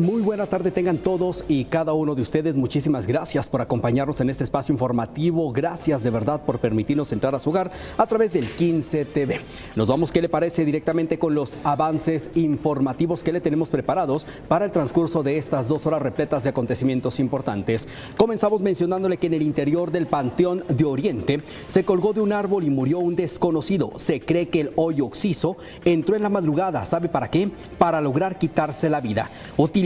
Muy buena tarde tengan todos y cada uno de ustedes. Muchísimas gracias por acompañarnos en este espacio informativo. Gracias de verdad por permitirnos entrar a su hogar a través del 15 TV. Nos vamos, ¿qué le parece? Directamente con los avances informativos que le tenemos preparados para el transcurso de estas dos horas repletas de acontecimientos importantes. Comenzamos mencionándole que en el interior del Panteón de Oriente se colgó de un árbol y murió un desconocido. Se cree que el hoyo oxiso entró en la madrugada. ¿Sabe para qué? Para lograr quitarse la vida.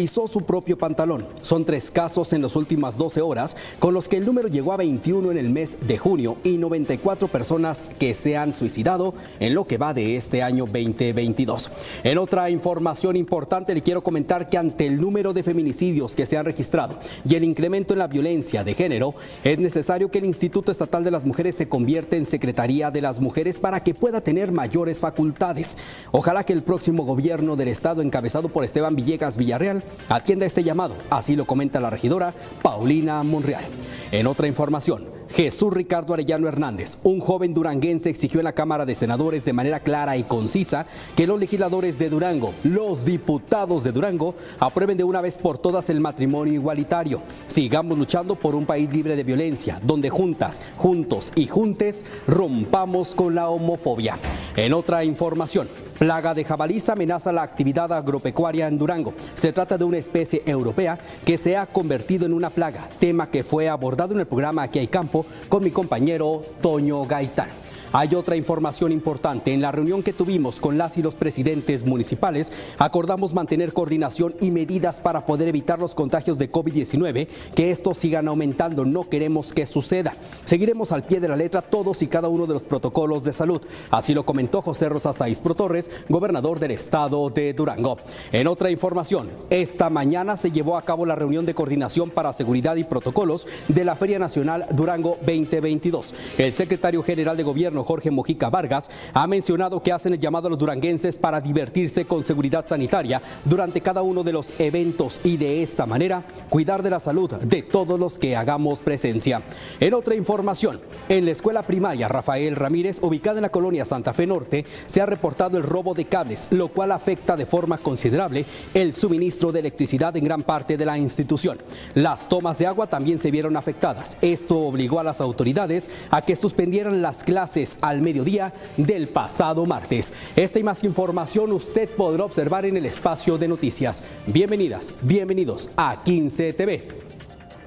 Su propio pantalón. Son tres casos en las últimas 12 horas, con los que el número llegó a 21 en el mes de junio y 94 personas que se han suicidado en lo que va de este año 2022. En otra información importante le quiero comentar que ante el número de feminicidios que se han registrado y el incremento en la violencia de género, es necesario que el Instituto Estatal de las Mujeres se convierta en Secretaría de las Mujeres para que pueda tener mayores facultades. Ojalá que el próximo gobierno del Estado, encabezado por Esteban Villegas Villarreal, atienda este llamado. Así lo comenta la regidora Paulina Monreal. En otra información, Jesús Ricardo Arellano Hernández, un joven duranguense, exigió en la Cámara de Senadores de manera clara y concisa que los legisladores de Durango, los diputados de Durango, aprueben de una vez por todas el matrimonio igualitario. Sigamos luchando por un país libre de violencia, donde juntas, juntos y juntes rompamos con la homofobia. En otra información, Plaga de jabalíes amenaza la actividad agropecuaria en Durango. Se trata de una especie europea que se ha convertido en una plaga, tema que fue abordado en el programa Aquí hay campo con mi compañero Toño Gaitán. Hay otra información importante. En la reunión que tuvimos con las y los presidentes municipales, acordamos mantener coordinación y medidas para poder evitar los contagios de COVID-19, que estos sigan aumentando. No queremos que suceda. Seguiremos al pie de la letra todos y cada uno de los protocolos de salud. Así lo comentó José Rosas Saiz Pro Torres, gobernador del estado de Durango. En otra información, esta mañana se llevó a cabo la reunión de coordinación para seguridad y protocolos de la Feria Nacional Durango 2022. El secretario general de gobierno, Jorge Mojica Vargas, ha mencionado que hacen el llamado a los duranguenses para divertirse con seguridad sanitaria durante cada uno de los eventos y de esta manera cuidar de la salud de todos los que hagamos presencia. En otra información, en la escuela primaria Rafael Ramírez, ubicada en la colonia Santa Fe Norte, se ha reportado el robo de cables, lo cual afecta de forma considerable el suministro de electricidad en gran parte de la institución. Las tomas de agua también se vieron afectadas. Esto obligó a las autoridades a que suspendieran las clases al mediodía del pasado martes. Esta y más información usted podrá observar en el espacio de noticias. Bienvenidas, bienvenidos a 15 TV.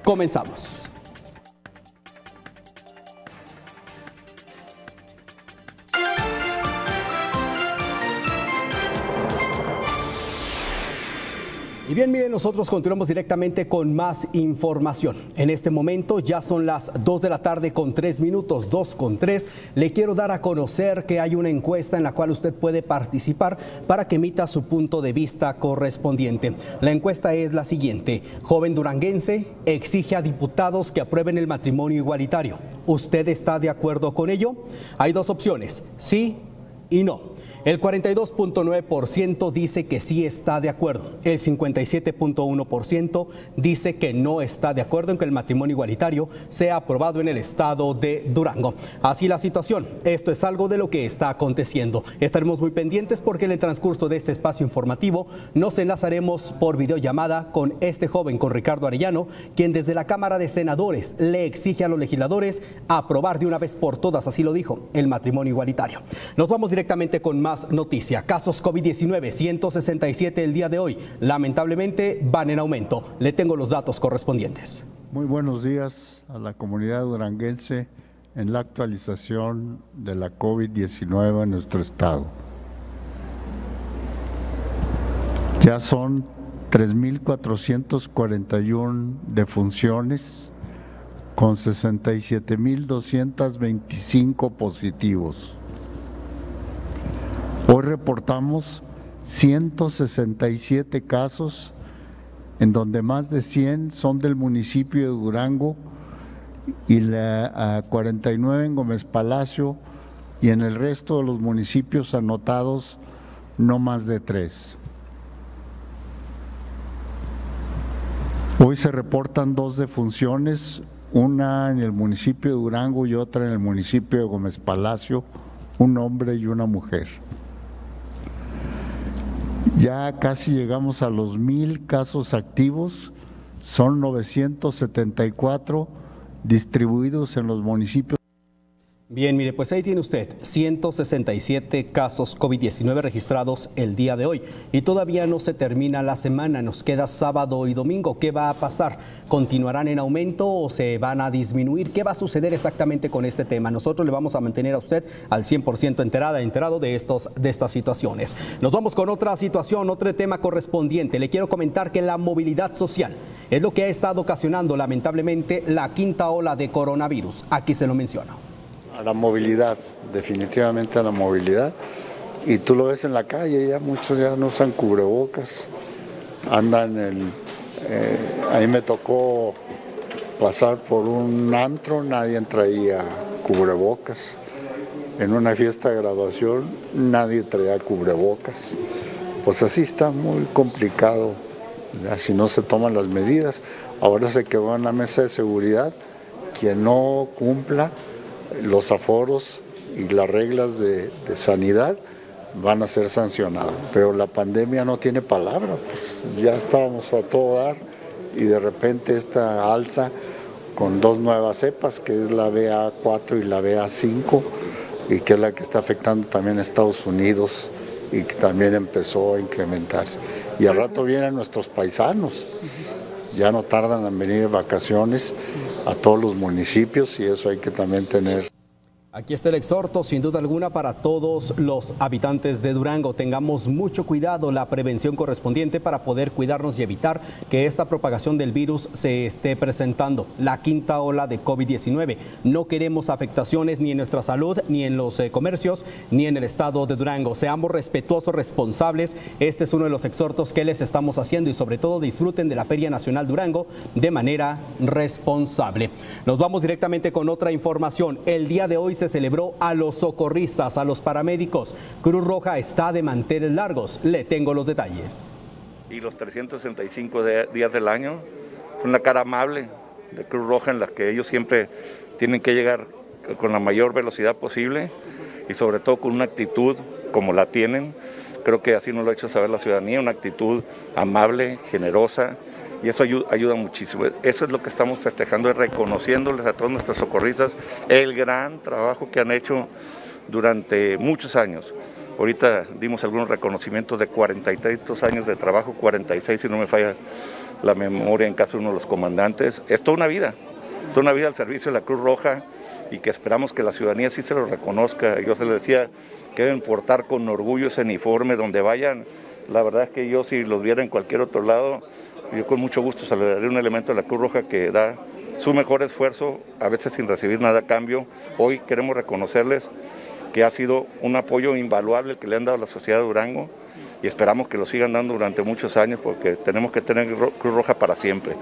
Comenzamos. Y bien, miren, nosotros continuamos directamente con más información. En este momento ya son las 2 de la tarde con 3 minutos, 2 con 3. Le quiero dar a conocer que hay una encuesta en la cual usted puede participar para que emita su punto de vista correspondiente. La encuesta es la siguiente. Joven duranguense exige a diputados que aprueben el matrimonio igualitario. ¿Usted está de acuerdo con ello? Hay dos opciones, sí y no. El 42.9% dice que sí está de acuerdo. El 57.1% dice que no está de acuerdo en que el matrimonio igualitario sea aprobado en el estado de Durango. Así la situación. Esto es algo de lo que está aconteciendo. Estaremos muy pendientes porque en el transcurso de este espacio informativo nos enlazaremos por videollamada con este joven, con Ricardo Arellano, quien desde la Cámara de Senadores le exige a los legisladores aprobar de una vez por todas, así lo dijo, el matrimonio igualitario. Nos vamos directamente con más noticia. Casos COVID-19, 167 el día de hoy. Lamentablemente van en aumento. Le tengo los datos correspondientes. Muy buenos días a la comunidad duranguense en la actualización de la COVID-19 en nuestro estado. Ya son 3.441 defunciones con 67.225 positivos. Hoy reportamos 167 casos, en donde más de 100 son del municipio de Durango y la, 49 en Gómez Palacio y en el resto de los municipios anotados no más de tres. Hoy se reportan dos defunciones, una en el municipio de Durango y otra en el municipio de Gómez Palacio, un hombre y una mujer. Ya casi llegamos a los mil casos activos, son 974 distribuidos en los municipios Bien, mire, pues ahí tiene usted 167 casos COVID-19 registrados el día de hoy y todavía no se termina la semana, nos queda sábado y domingo. ¿Qué va a pasar? ¿Continuarán en aumento o se van a disminuir? ¿Qué va a suceder exactamente con este tema? Nosotros le vamos a mantener a usted al 100% enterada, enterado de, estos, de estas situaciones. Nos vamos con otra situación, otro tema correspondiente. Le quiero comentar que la movilidad social es lo que ha estado ocasionando lamentablemente la quinta ola de coronavirus. Aquí se lo menciono a la movilidad, definitivamente a la movilidad. Y tú lo ves en la calle, ya muchos ya no usan cubrebocas, andan en... Eh, ahí me tocó pasar por un antro, nadie traía cubrebocas. En una fiesta de graduación nadie traía cubrebocas. Pues así está muy complicado, si no se toman las medidas. Ahora se quedó en la mesa de seguridad, quien no cumpla los aforos y las reglas de, sanidad van a ser sancionados. Pero la pandemia no tiene palabra, pues ya estábamos a todo dar y de repente esta alza con dos nuevas cepas, que es la BA4 y la BA5, y que es la que está afectando también a Estados Unidos y que también empezó a incrementarse. Y al rato vienen nuestros paisanos, ya no tardan en venir de vacaciones a todos los municipios y eso hay que también tener Aquí está el exhorto, sin duda alguna, para todos los habitantes de Durango. Tengamos mucho cuidado, la prevención correspondiente para poder cuidarnos y evitar que esta propagación del virus se esté presentando. La quinta ola de COVID-19. No queremos afectaciones ni en nuestra salud, ni en los eh, comercios, ni en el estado de Durango. Seamos respetuosos, responsables. Este es uno de los exhortos que les estamos haciendo y sobre todo disfruten de la Feria Nacional Durango de manera responsable. Nos vamos directamente con otra información. El día de hoy se celebró a los socorristas, a los paramédicos. Cruz Roja está de manteles largos. Le tengo los detalles. Y los 365 días del año, una cara amable de Cruz Roja en la que ellos siempre tienen que llegar con la mayor velocidad posible y sobre todo con una actitud como la tienen. Creo que así nos lo ha hecho saber la ciudadanía, una actitud amable, generosa, y eso ayuda, muchísimo. Eso es lo que estamos festejando, y reconociéndoles a todos nuestros socorristas el gran trabajo que han hecho durante muchos años. Ahorita dimos algunos reconocimientos de 43 años de trabajo, 46 si no me falla la memoria en caso de uno de los comandantes. Es toda una vida, toda una vida al servicio de la Cruz Roja y que esperamos que la ciudadanía sí se lo reconozca. Yo se les decía que deben portar con orgullo ese uniforme donde vayan. La verdad es que yo si los viera en cualquier otro lado, yo con mucho gusto saludaré un elemento de la Cruz Roja que da su mejor esfuerzo, a veces sin recibir nada a cambio. Hoy queremos reconocerles que ha sido un apoyo invaluable que le han dado a la sociedad de Durango y esperamos que lo sigan dando durante muchos años porque tenemos que tener Cruz Roja para siempre.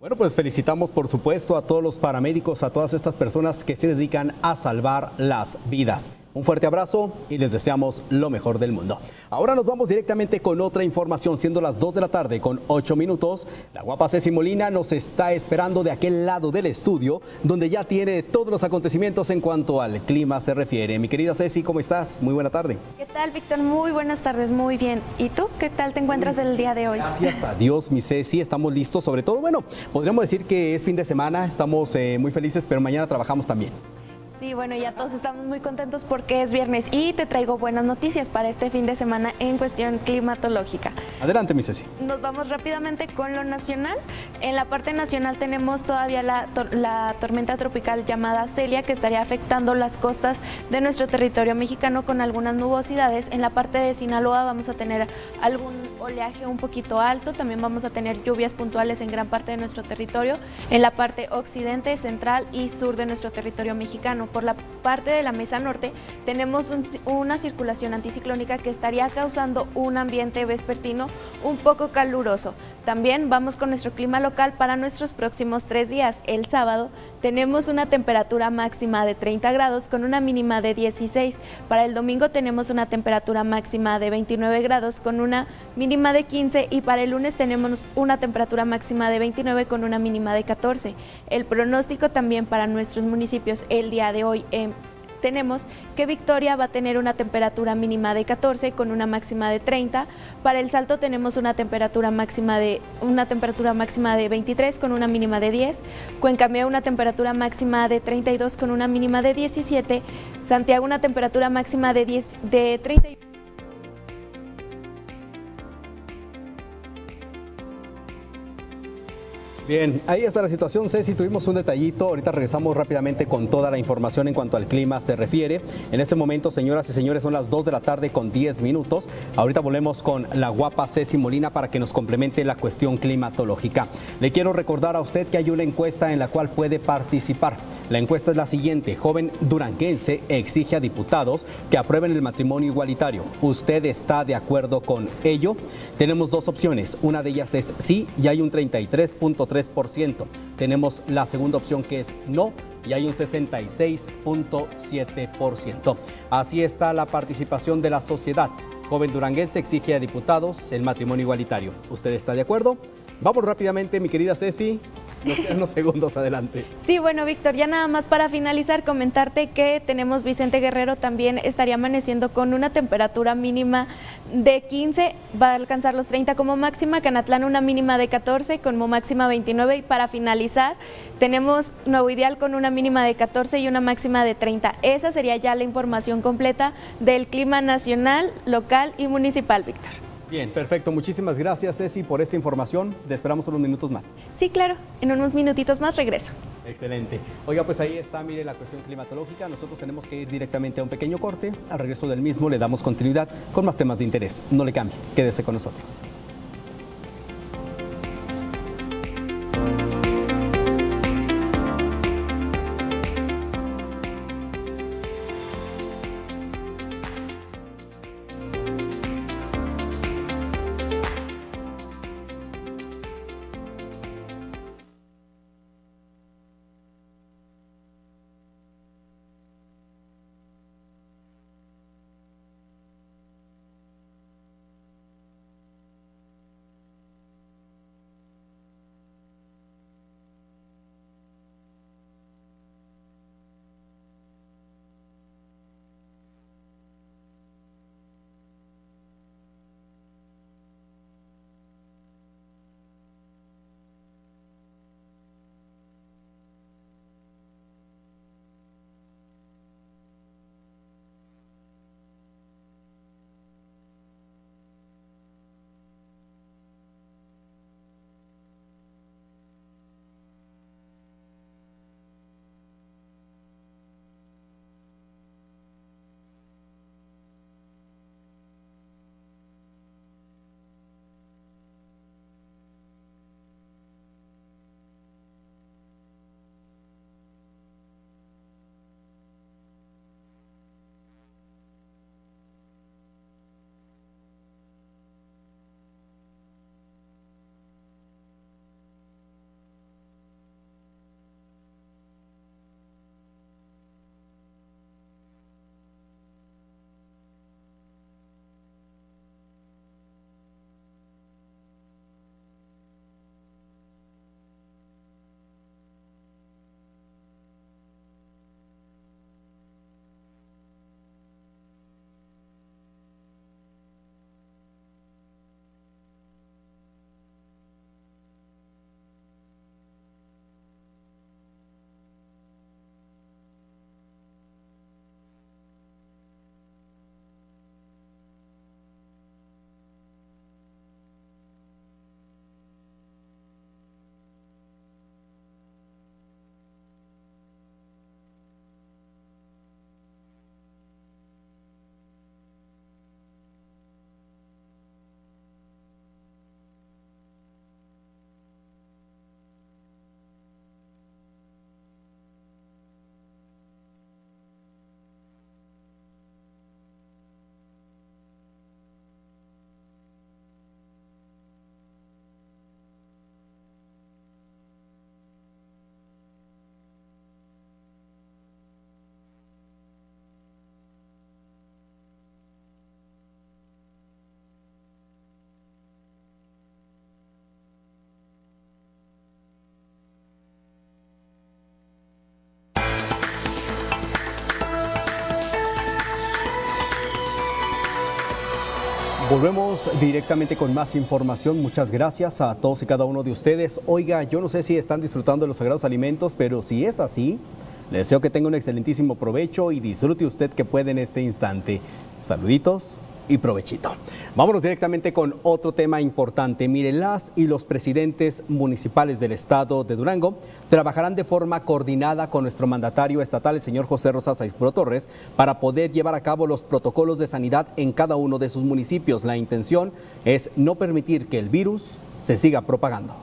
Bueno, pues felicitamos por supuesto a todos los paramédicos, a todas estas personas que se dedican a salvar las vidas. Un fuerte abrazo y les deseamos lo mejor del mundo. Ahora nos vamos directamente con otra información, siendo las 2 de la tarde con 8 minutos. La guapa Ceci Molina nos está esperando de aquel lado del estudio, donde ya tiene todos los acontecimientos en cuanto al clima se refiere. Mi querida Ceci, ¿cómo estás? Muy buena tarde. ¿Qué tal, Víctor? Muy buenas tardes, muy bien. ¿Y tú qué tal te encuentras el día de hoy? Gracias a Dios, mi Ceci, estamos listos. Sobre todo, bueno, podríamos decir que es fin de semana, estamos eh, muy felices, pero mañana trabajamos también. Sí, bueno, ya todos estamos muy contentos porque es viernes y te traigo buenas noticias para este fin de semana en cuestión climatológica. Adelante, mi Ceci. Nos vamos rápidamente con lo nacional. En la parte nacional tenemos todavía la, la tormenta tropical llamada Celia que estaría afectando las costas de nuestro territorio mexicano con algunas nubosidades. En la parte de Sinaloa vamos a tener algún oleaje un poquito alto, también vamos a tener lluvias puntuales en gran parte de nuestro territorio, en la parte occidente, central y sur de nuestro territorio mexicano por la parte de la mesa norte tenemos una circulación anticiclónica que estaría causando un ambiente vespertino un poco caluroso. También vamos con nuestro clima local para nuestros próximos tres días. El sábado tenemos una temperatura máxima de 30 grados con una mínima de 16. Para el domingo tenemos una temperatura máxima de 29 grados con una mínima de 15 y para el lunes tenemos una temperatura máxima de 29 con una mínima de 14. El pronóstico también para nuestros municipios el día de hoy en tenemos que Victoria va a tener una temperatura mínima de 14 con una máxima de 30. Para el Salto tenemos una temperatura máxima de una temperatura máxima de 23 con una mínima de 10. Cuencamea una temperatura máxima de 32 con una mínima de 17. Santiago una temperatura máxima de 10 de 31 Bien, ahí está la situación, Ceci. Tuvimos un detallito. Ahorita regresamos rápidamente con toda la información en cuanto al clima se refiere. En este momento, señoras y señores, son las 2 de la tarde con 10 minutos. Ahorita volvemos con la guapa Ceci Molina para que nos complemente la cuestión climatológica. Le quiero recordar a usted que hay una encuesta en la cual puede participar. La encuesta es la siguiente. Joven duranguense exige a diputados que aprueben el matrimonio igualitario. ¿Usted está de acuerdo con ello? Tenemos dos opciones. Una de ellas es sí y hay un 33.3 tenemos la segunda opción que es no y hay un 66.7%. Así está la participación de la sociedad. Joven Duranguense exige a diputados el matrimonio igualitario. ¿Usted está de acuerdo? Vamos rápidamente, mi querida Ceci. Nos quedan segundos adelante. Sí, bueno, Víctor, ya nada más para finalizar, comentarte que tenemos Vicente Guerrero también estaría amaneciendo con una temperatura mínima de 15, va a alcanzar los 30 como máxima, Canatlán una mínima de 14 como máxima 29 y para finalizar tenemos Nuevo Ideal con una mínima de 14 y una máxima de 30. Esa sería ya la información completa del clima nacional, local y municipal, Víctor. Bien, perfecto. Muchísimas gracias, Ceci, por esta información. Te esperamos unos minutos más. Sí, claro. En unos minutitos más regreso. Excelente. Oiga, pues ahí está, mire la cuestión climatológica. Nosotros tenemos que ir directamente a un pequeño corte. Al regreso del mismo le damos continuidad con más temas de interés. No le cambie. Quédese con nosotros. Volvemos directamente con más información. Muchas gracias a todos y cada uno de ustedes. Oiga, yo no sé si están disfrutando de los sagrados alimentos, pero si es así, les deseo que tenga un excelentísimo provecho y disfrute usted que puede en este instante. Saluditos y provechito. Vámonos directamente con otro tema importante. Mire, las y los presidentes municipales del estado de Durango trabajarán de forma coordinada con nuestro mandatario estatal, el señor José Rosa Saispuro Torres, para poder llevar a cabo los protocolos de sanidad en cada uno de sus municipios. La intención es no permitir que el virus se siga propagando.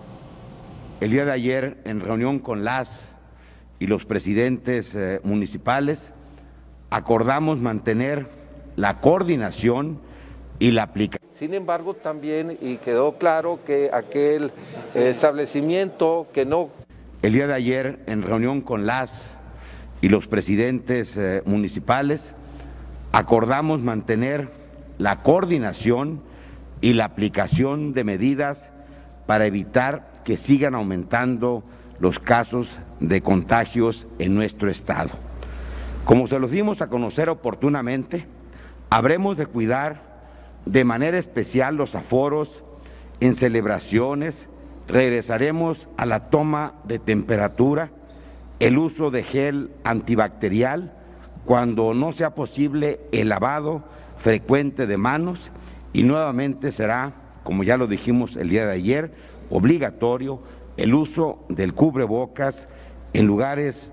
El día de ayer, en reunión con las y los presidentes eh, municipales, acordamos mantener la coordinación y la aplicación. Sin embargo, también y quedó claro que aquel establecimiento que no... El día de ayer, en reunión con las y los presidentes eh, municipales, acordamos mantener la coordinación y la aplicación de medidas para evitar que sigan aumentando los casos de contagios en nuestro estado. Como se los dimos a conocer oportunamente, Habremos de cuidar de manera especial los aforos en celebraciones, regresaremos a la toma de temperatura, el uso de gel antibacterial, cuando no sea posible el lavado frecuente de manos y nuevamente será, como ya lo dijimos el día de ayer, obligatorio el uso del cubrebocas en lugares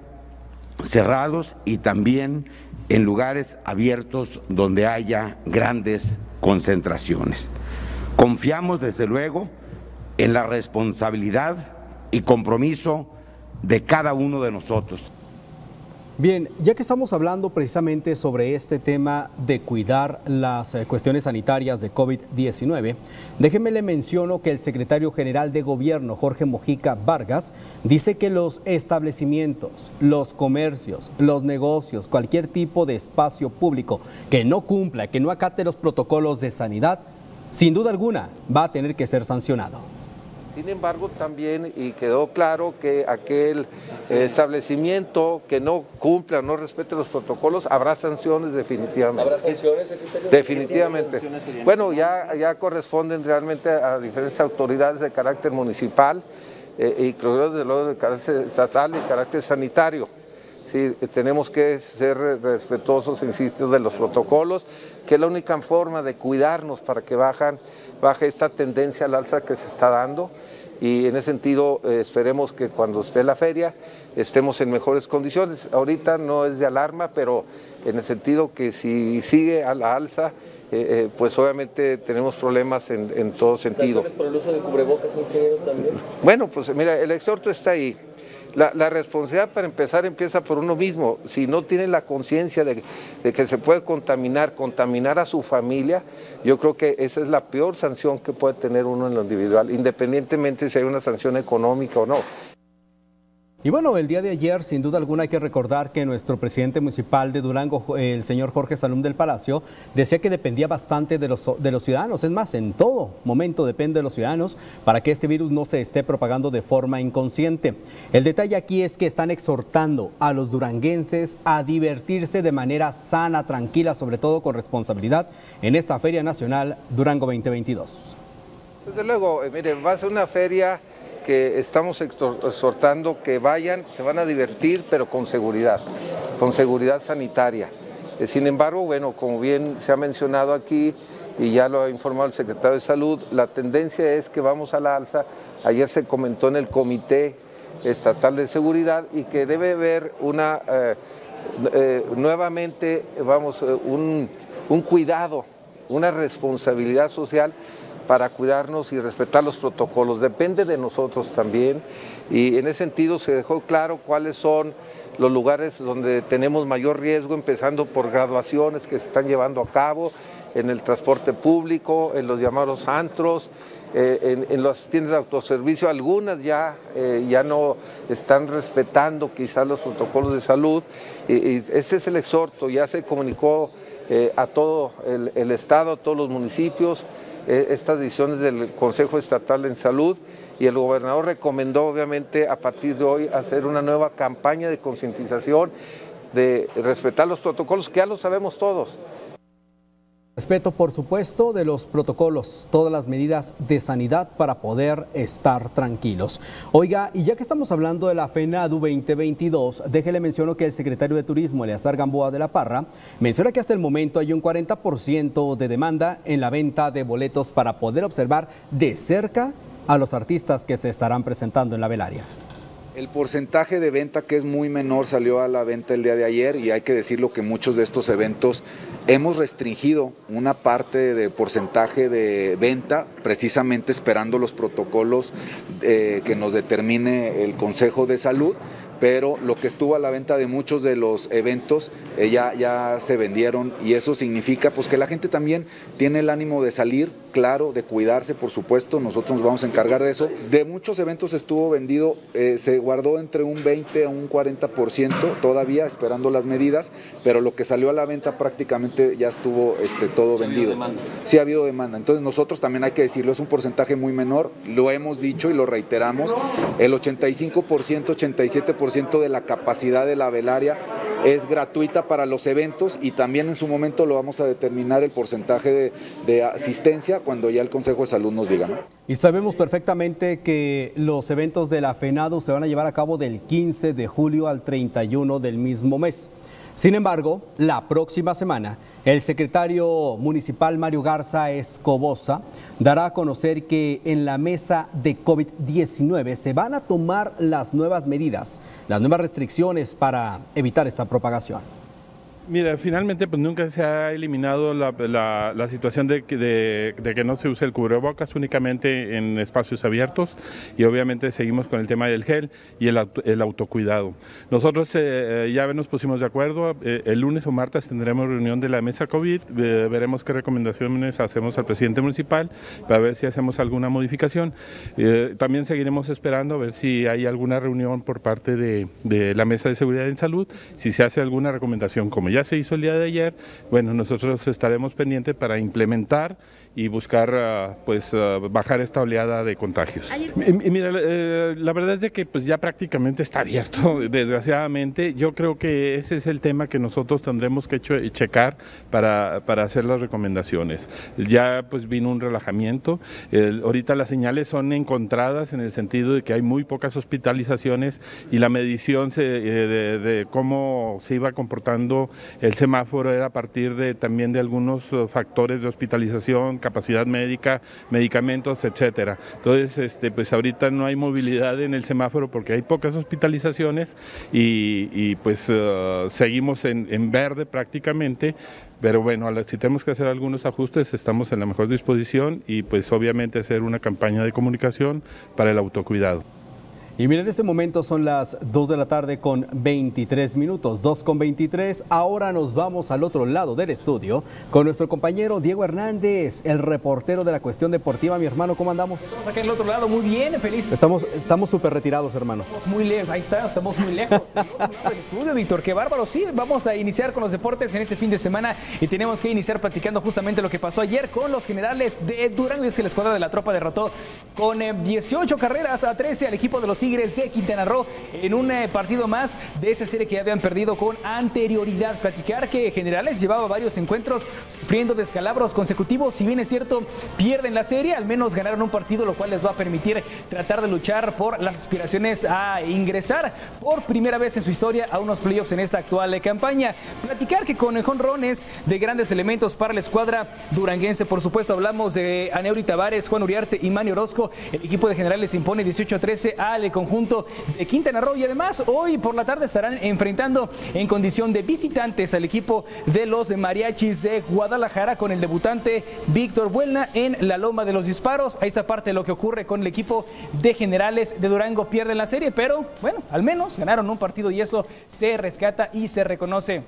cerrados y también en lugares abiertos donde haya grandes concentraciones. Confiamos desde luego en la responsabilidad y compromiso de cada uno de nosotros. Bien, ya que estamos hablando precisamente sobre este tema de cuidar las eh, cuestiones sanitarias de COVID-19, déjeme le menciono que el secretario general de gobierno, Jorge Mojica Vargas, dice que los establecimientos, los comercios, los negocios, cualquier tipo de espacio público que no cumpla, que no acate los protocolos de sanidad, sin duda alguna va a tener que ser sancionado. Sin embargo, también y quedó claro que aquel establecimiento que no cumpla o no respete los protocolos, habrá sanciones definitivamente. ¿Habrá sanciones? Definitivamente. Bueno, ya, ya corresponden realmente a diferentes autoridades de carácter municipal, eh, incluidos de luego de carácter estatal y carácter sanitario. Sí, tenemos que ser respetuosos, insisto, de los protocolos, que es la única forma de cuidarnos para que bajan, baje esta tendencia al alza que se está dando y en ese sentido eh, esperemos que cuando esté la feria estemos en mejores condiciones. Ahorita no es de alarma, pero en el sentido que si sigue a la alza, eh, eh, pues obviamente tenemos problemas en, en todo sentido. por el uso de cubrebocas, ingeniero, también? Bueno, pues mira, el exhorto está ahí. La, responsabilidad para empezar empieza por uno mismo. Si no tiene la conciencia de, que se puede contaminar, contaminar a su familia, yo creo que esa es la peor sanción que puede tener uno en lo individual, independientemente si hay una sanción económica o no. Y bueno, el día de ayer, sin duda alguna, hay que recordar que nuestro presidente municipal de Durango, el señor Jorge Salum del Palacio, decía que dependía bastante de los, de los ciudadanos. Es más, en todo momento depende de los ciudadanos para que este virus no se esté propagando de forma inconsciente. El detalle aquí es que están exhortando a los duranguenses a divertirse de manera sana, tranquila, sobre todo con responsabilidad en esta Feria Nacional Durango 2022. Desde luego, eh, mire, va a ser una feria que estamos exhortando que vayan, se van a divertir, pero con seguridad, con seguridad sanitaria. Eh, sin embargo, bueno, como bien se ha mencionado aquí y ya lo ha informado el secretario de Salud, la tendencia es que vamos a la alza. Ayer se comentó en el Comité Estatal de Seguridad y que debe haber una, eh, eh, nuevamente, vamos, un, un cuidado, una responsabilidad social para cuidarnos y respetar los protocolos. Depende de nosotros también y en ese sentido se dejó claro cuáles son los lugares donde tenemos mayor riesgo, empezando por graduaciones que se están llevando a cabo, en el transporte público, en los llamados antros, eh, en, las tiendas de autoservicio, algunas ya, eh, ya no están respetando quizás los protocolos de salud. Y, ese es el exhorto, ya se comunicó eh, a todo el, Estado, a todos los municipios, estas decisiones del Consejo Estatal en Salud y el gobernador recomendó obviamente a partir de hoy hacer una nueva campaña de concientización, de respetar los protocolos que ya lo sabemos todos. Respeto, por supuesto, de los protocolos, todas las medidas de sanidad para poder estar tranquilos. Oiga, y ya que estamos hablando de la FENADU 2022, déjele menciono que el secretario de Turismo, Eleazar Gamboa de la Parra, menciona que hasta el momento hay un 40% de demanda en la venta de boletos para poder observar de cerca a los artistas que se estarán presentando en la velaria. El porcentaje de venta que es muy menor salió a la venta el día de ayer y hay que decirlo que muchos de estos eventos hemos restringido una parte de porcentaje de venta precisamente esperando los protocolos eh, que nos determine el Consejo de Salud pero lo que estuvo a la venta de muchos de los eventos eh, ya, ya se vendieron y eso significa pues que la gente también tiene el ánimo de salir, claro, de cuidarse, por supuesto, nosotros nos vamos a encargar de eso. De muchos eventos estuvo vendido, eh, se guardó entre un 20 a un 40% todavía esperando las medidas, pero lo que salió a la venta prácticamente ya estuvo este, todo vendido. Sí ha habido demanda. Entonces nosotros también hay que decirlo, es un porcentaje muy menor, lo hemos dicho y lo reiteramos, el 85%, 87% de la capacidad de la velaria es gratuita para los eventos y también en su momento lo vamos a determinar el porcentaje de, asistencia cuando ya el Consejo de Salud nos diga. Y sabemos perfectamente que los eventos de la se van a llevar a cabo del 15 de julio al 31 del mismo mes. Sin embargo, la próxima semana, el secretario municipal Mario Garza Escobosa dará a conocer que en la mesa de COVID-19 se van a tomar las nuevas medidas, las nuevas restricciones para evitar esta propagación. Mira, finalmente pues nunca se ha eliminado la, la, situación de que, de, que, no se use el cubrebocas únicamente en espacios abiertos y obviamente seguimos con el tema del gel y el, el autocuidado. Nosotros eh, eh, ya nos pusimos de acuerdo, eh, el lunes o martes tendremos reunión de la mesa COVID, veremos qué recomendaciones hacemos al presidente municipal para ver si hacemos alguna modificación. también seguiremos esperando a ver si hay alguna reunión por parte de, de la mesa de seguridad en salud, si se hace alguna recomendación como ya se hizo el día de ayer, bueno, nosotros estaremos pendientes para implementar y buscar ah, pues ah, bajar esta oleada de contagios. Mira, eh, la verdad es de que pues ya prácticamente está abierto, desgraciadamente. Yo creo que ese es el tema que nosotros tendremos que checar para, para hacer las recomendaciones. Ya pues vino un relajamiento. ahorita las señales son encontradas en el sentido de que hay muy pocas hospitalizaciones y la medición se, eh, de cómo se iba comportando el semáforo era a partir de también de algunos uh, factores de hospitalización, capacidad médica, medicamentos, etcétera. Entonces, este, pues ahorita no hay movilidad en el semáforo porque hay pocas hospitalizaciones y, pues uh, seguimos en, en verde prácticamente, pero bueno, si tenemos que hacer algunos ajustes, estamos en la mejor disposición y pues obviamente hacer una campaña de comunicación para el autocuidado. Y miren, en este momento son las 2 de la tarde con 23 minutos, 2 con 23. Ahora nos vamos al otro lado del estudio con nuestro compañero Diego Hernández, el reportero de la cuestión deportiva. Mi hermano, ¿cómo andamos? Estamos acá en el otro lado, muy bien, feliz. Estamos estamos súper retirados, hermano. Estamos muy lejos, ahí está, estamos muy lejos. el estudio, Víctor, qué bárbaro. Sí, vamos a iniciar con los deportes en este fin de semana y tenemos que iniciar platicando justamente lo que pasó ayer con los generales de Durango. Y es que la escuadra de la tropa derrotó con 18 eh, carreras a 13 al equipo de los Tigres de Quintana Roo en un eh, partido más de esa serie que ya habían perdido con anterioridad. Platicar que Generales llevaba varios encuentros sufriendo descalabros consecutivos. Si bien es cierto, pierden la serie, al menos ganaron un partido, lo cual les va a permitir tratar de luchar por las aspiraciones a ingresar por primera vez en su historia a unos playoffs en esta actual campaña. Platicar que con jonrones de grandes elementos para la escuadra duranguense, por supuesto, hablamos de Aneuri Tavares, Juan Uriarte y Manny Orozco. El equipo de Generales impone 18 a 13 al conjunto de Quintana Roo y además hoy por la tarde estarán enfrentando en condición de visitantes al equipo de los mariachis de Guadalajara con el debutante Víctor Buelna en la Loma de los Disparos. Ahí está parte de lo que ocurre con el equipo de generales de Durango. Pierden la serie, pero bueno, al menos ganaron un partido y eso se rescata y se reconoce.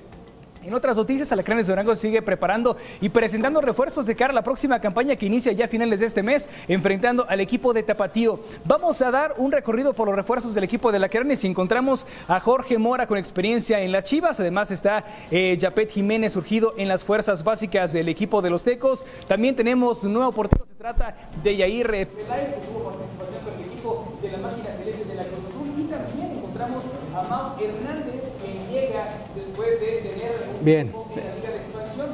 En otras noticias, Alacranes de Durango sigue preparando y presentando refuerzos de cara a la próxima campaña que inicia ya a finales de este mes, enfrentando al equipo de Tapatío. Vamos a dar un recorrido por los refuerzos del equipo de Alacranes y encontramos a Jorge Mora con experiencia en las Chivas. Además está eh, Yapet Jiménez surgido en las fuerzas básicas del equipo de los Tecos. También tenemos un nuevo portero, se trata de Yair Peláez, que tuvo participación con el equipo de la máquina celeste de la Cruz Azul. Y también encontramos a Mau Hernández, que llega después de Bien.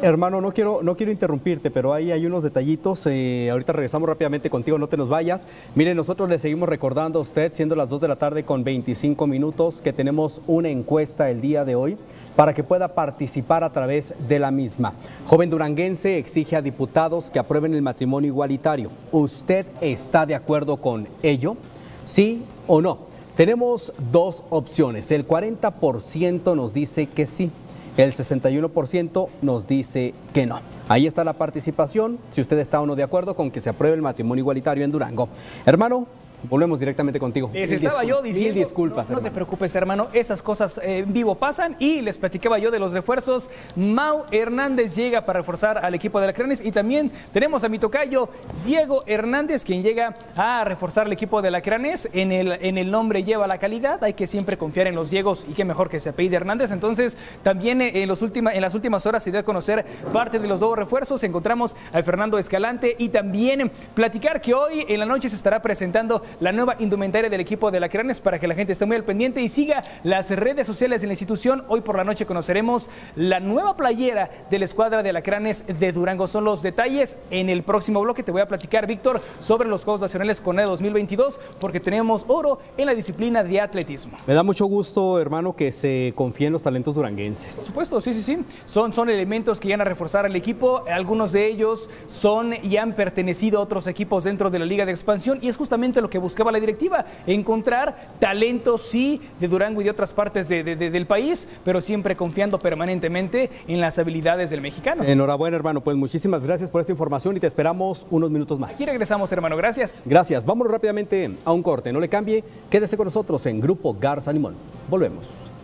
Hermano, no quiero, no quiero interrumpirte, pero ahí hay unos detallitos. Eh, ahorita regresamos rápidamente contigo, no te nos vayas. Miren, nosotros le seguimos recordando a usted, siendo las 2 de la tarde con 25 minutos, que tenemos una encuesta el día de hoy para que pueda participar a través de la misma. Joven duranguense exige a diputados que aprueben el matrimonio igualitario. ¿Usted está de acuerdo con ello? ¿Sí o no? Tenemos dos opciones. El 40% nos dice que sí. El 61% nos dice que no. Ahí está la participación, si usted está o no de acuerdo con que se apruebe el matrimonio igualitario en Durango. Hermano, Volvemos directamente contigo. Les estaba yo diciendo. disculpas. No, te preocupes, hermano. Esas cosas eh, en vivo pasan. Y les platicaba yo de los refuerzos. Mau Hernández llega para reforzar al equipo de Lacranes. Y también tenemos a mi tocayo Diego Hernández, quien llega a reforzar al equipo de Lacranes. En el, en el nombre lleva la calidad. Hay que siempre confiar en los Diegos. Y qué mejor que se apellide Hernández. Entonces, también eh, en, los última, en las últimas horas se dio a conocer parte de los dos refuerzos. Encontramos a Fernando Escalante. Y también platicar que hoy en la noche se estará presentando la nueva indumentaria del equipo de la Cranes para que la gente esté muy al pendiente y siga las redes sociales de la institución. Hoy por la noche conoceremos la nueva playera de la escuadra de la Cranes de Durango. Son los detalles. En el próximo bloque te voy a platicar, Víctor, sobre los Juegos Nacionales con el 2022 porque tenemos oro en la disciplina de atletismo. Me da mucho gusto, hermano, que se confíen los talentos duranguenses. Por supuesto, sí, sí, sí. Son, son elementos que van a reforzar al equipo. Algunos de ellos son y han pertenecido a otros equipos dentro de la Liga de Expansión y es justamente lo que buscaba la directiva, encontrar talento, sí, de Durango y de otras partes del país, pero siempre confiando permanentemente en las habilidades del mexicano. Enhorabuena, hermano. Pues muchísimas gracias por esta información y te esperamos unos minutos más. Aquí regresamos, hermano. Gracias. Gracias. Vámonos rápidamente a un corte. No le cambie. Quédese con nosotros en Grupo Garza Limón. Volvemos.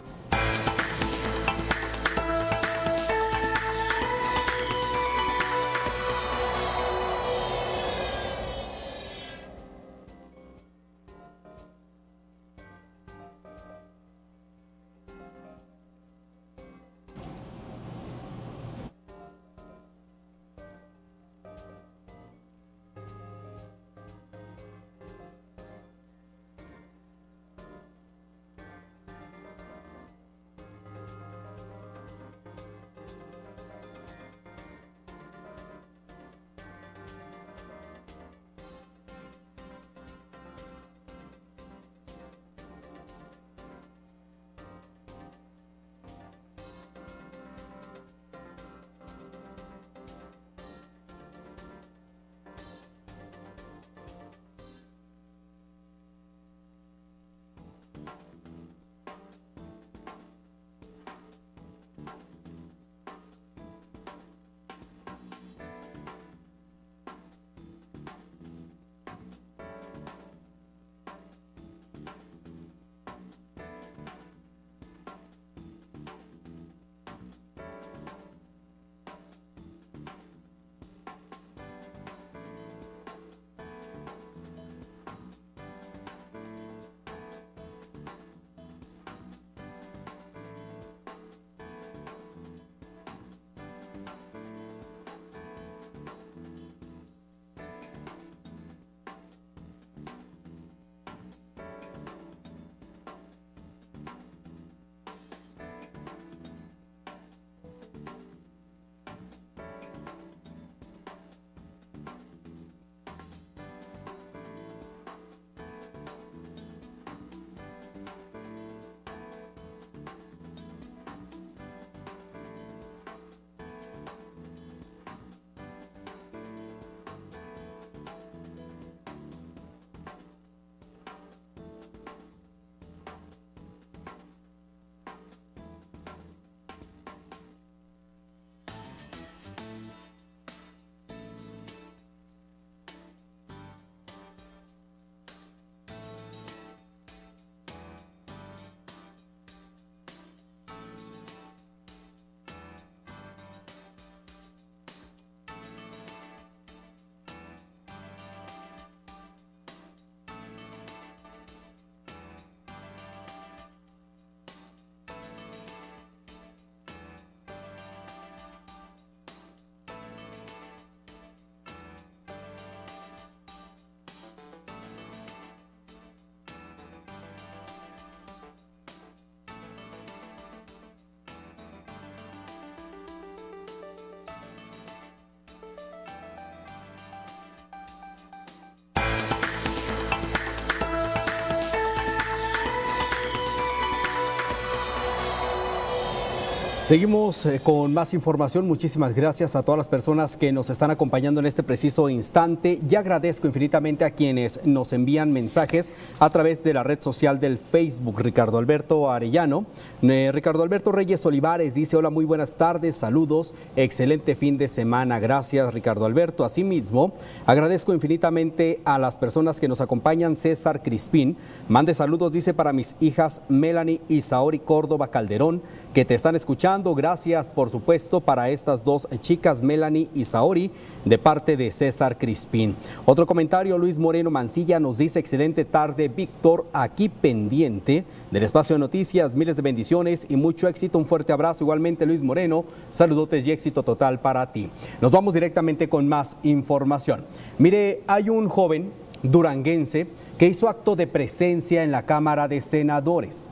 Seguimos eh, con más información. Muchísimas gracias a todas las personas que nos están acompañando en este preciso instante. Y agradezco infinitamente a quienes nos envían mensajes a través de la red social del Facebook. Ricardo Alberto Arellano. Eh, Ricardo Alberto Reyes Olivares dice, hola, muy buenas tardes, saludos, excelente fin de semana. Gracias, Ricardo Alberto. Asimismo, agradezco infinitamente a las personas que nos acompañan. César Crispín, mande saludos, dice, para mis hijas Melanie y Saori Córdoba Calderón, que te están escuchando Gracias, por supuesto, para estas dos chicas, Melanie y Saori, de parte de César Crispín. Otro comentario, Luis Moreno Mancilla nos dice, excelente tarde, Víctor, aquí pendiente del espacio de noticias, miles de bendiciones y mucho éxito. Un fuerte abrazo igualmente, Luis Moreno. Saludotes y éxito total para ti. Nos vamos directamente con más información. Mire, hay un joven duranguense que hizo acto de presencia en la Cámara de Senadores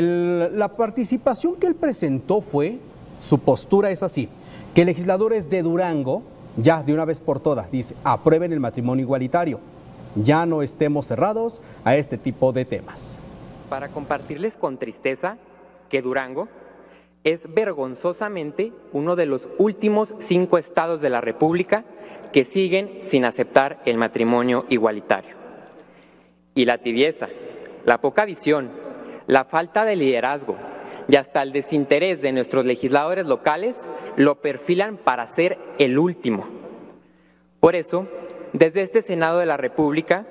la participación que él presentó fue, su postura es así, que legisladores de Durango, ya de una vez por todas, dice, aprueben el matrimonio igualitario. Ya no estemos cerrados a este tipo de temas. Para compartirles con tristeza que Durango es vergonzosamente uno de los últimos cinco estados de la República que siguen sin aceptar el matrimonio igualitario. Y la tibieza, la poca visión la falta de liderazgo y hasta el desinterés de nuestros legisladores locales lo perfilan para ser el último. Por eso, desde este Senado de la República,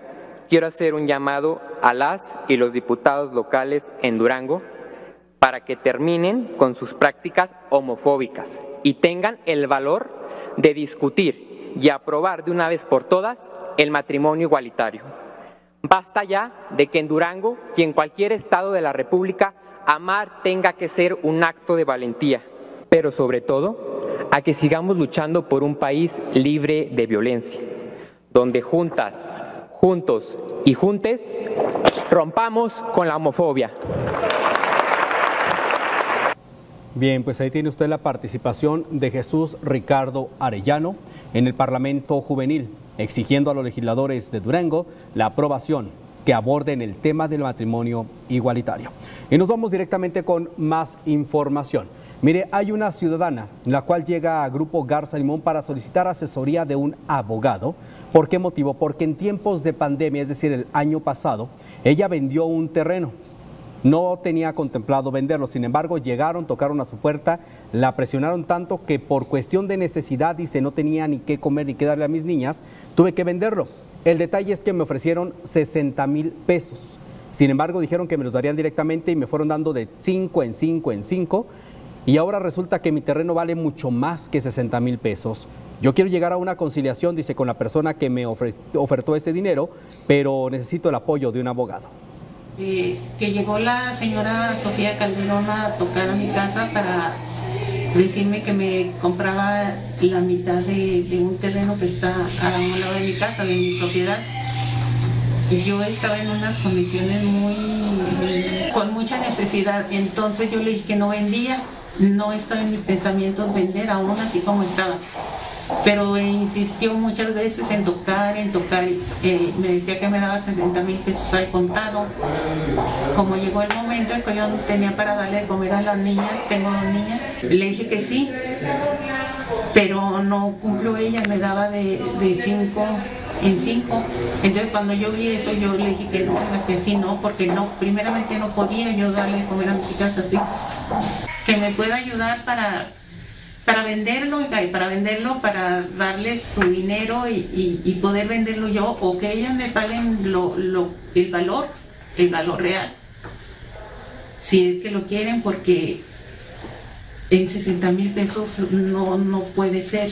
quiero hacer un llamado a las y los diputados locales en Durango para que terminen con sus prácticas homofóbicas y tengan el valor de discutir y aprobar de una vez por todas el matrimonio igualitario. Basta ya de que en Durango y en cualquier estado de la República amar tenga que ser un acto de valentía, pero sobre todo a que sigamos luchando por un país libre de violencia, donde juntas, juntos y juntes rompamos con la homofobia. Bien, pues ahí tiene usted la participación de Jesús Ricardo Arellano en el Parlamento Juvenil exigiendo a los legisladores de Durango la aprobación que aborden el tema del matrimonio igualitario. Y nos vamos directamente con más información. Mire, hay una ciudadana la cual llega a Grupo Garza Limón para solicitar asesoría de un abogado. ¿Por qué motivo? Porque en tiempos de pandemia, es decir, el año pasado, ella vendió un terreno no tenía contemplado venderlo, sin embargo llegaron, tocaron a su puerta, la presionaron tanto que por cuestión de necesidad, dice, no tenía ni qué comer ni qué darle a mis niñas, tuve que venderlo. El detalle es que me ofrecieron 60 mil pesos. Sin embargo, dijeron que me los darían directamente y me fueron dando de 5 en 5 en 5. Y ahora resulta que mi terreno vale mucho más que 60 mil pesos. Yo quiero llegar a una conciliación, dice, con la persona que me ofertó ese dinero, pero necesito el apoyo de un abogado. Eh, que llegó la señora Sofía Calderón a tocar a mi casa para decirme que me compraba la mitad de, un terreno que está a un lado de mi casa, de mi propiedad. Y yo estaba en unas condiciones muy, con mucha necesidad, entonces yo le dije que no vendía, no estaba en mis pensamientos vender aún así como estaba pero insistió muchas veces en tocar, en tocar. Eh, me decía que me daba 60 mil pesos al contado. Como llegó el momento en que yo tenía para darle de comer a las niñas, tengo dos niñas, le dije que sí, pero no cumplió ella, me daba de, cinco en cinco. Entonces cuando yo vi eso yo le dije que no, que sí, no, porque no, primeramente no podía yo darle de comer a mis chicas así. Que me pueda ayudar para para venderlo, y para venderlo, para darles su dinero y, poder venderlo yo, o que ellas me paguen lo, el valor, el valor real. Si es que lo quieren, porque en 60 mil pesos no, no puede ser.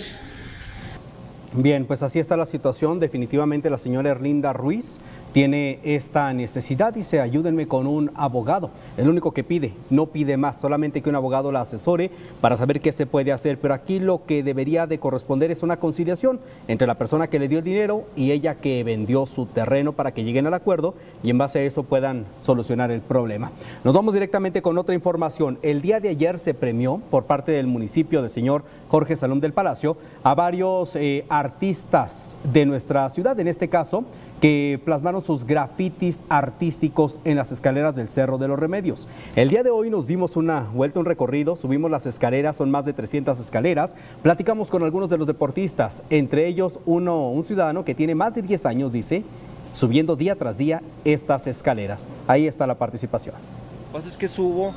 Bien, pues así está la situación. Definitivamente la señora Erlinda Ruiz tiene esta necesidad. Dice, ayúdenme con un abogado. Es lo único que pide, no pide más, solamente que un abogado la asesore para saber qué se puede hacer. Pero aquí lo que debería de corresponder es una conciliación entre la persona que le dio el dinero y ella que vendió su terreno para que lleguen al acuerdo y en base a eso puedan solucionar el problema. Nos vamos directamente con otra información. El día de ayer se premió por parte del municipio del señor Jorge Salón del Palacio a varios... Eh, artistas de nuestra ciudad, en este caso, que plasmaron sus grafitis artísticos en las escaleras del Cerro de los Remedios. El día de hoy nos dimos una vuelta, un recorrido, subimos las escaleras, son más de 300 escaleras, platicamos con algunos de los deportistas, entre ellos uno, un ciudadano que tiene más de 10 años, dice, subiendo día tras día estas escaleras. Ahí está la participación. Lo que pasa es que subo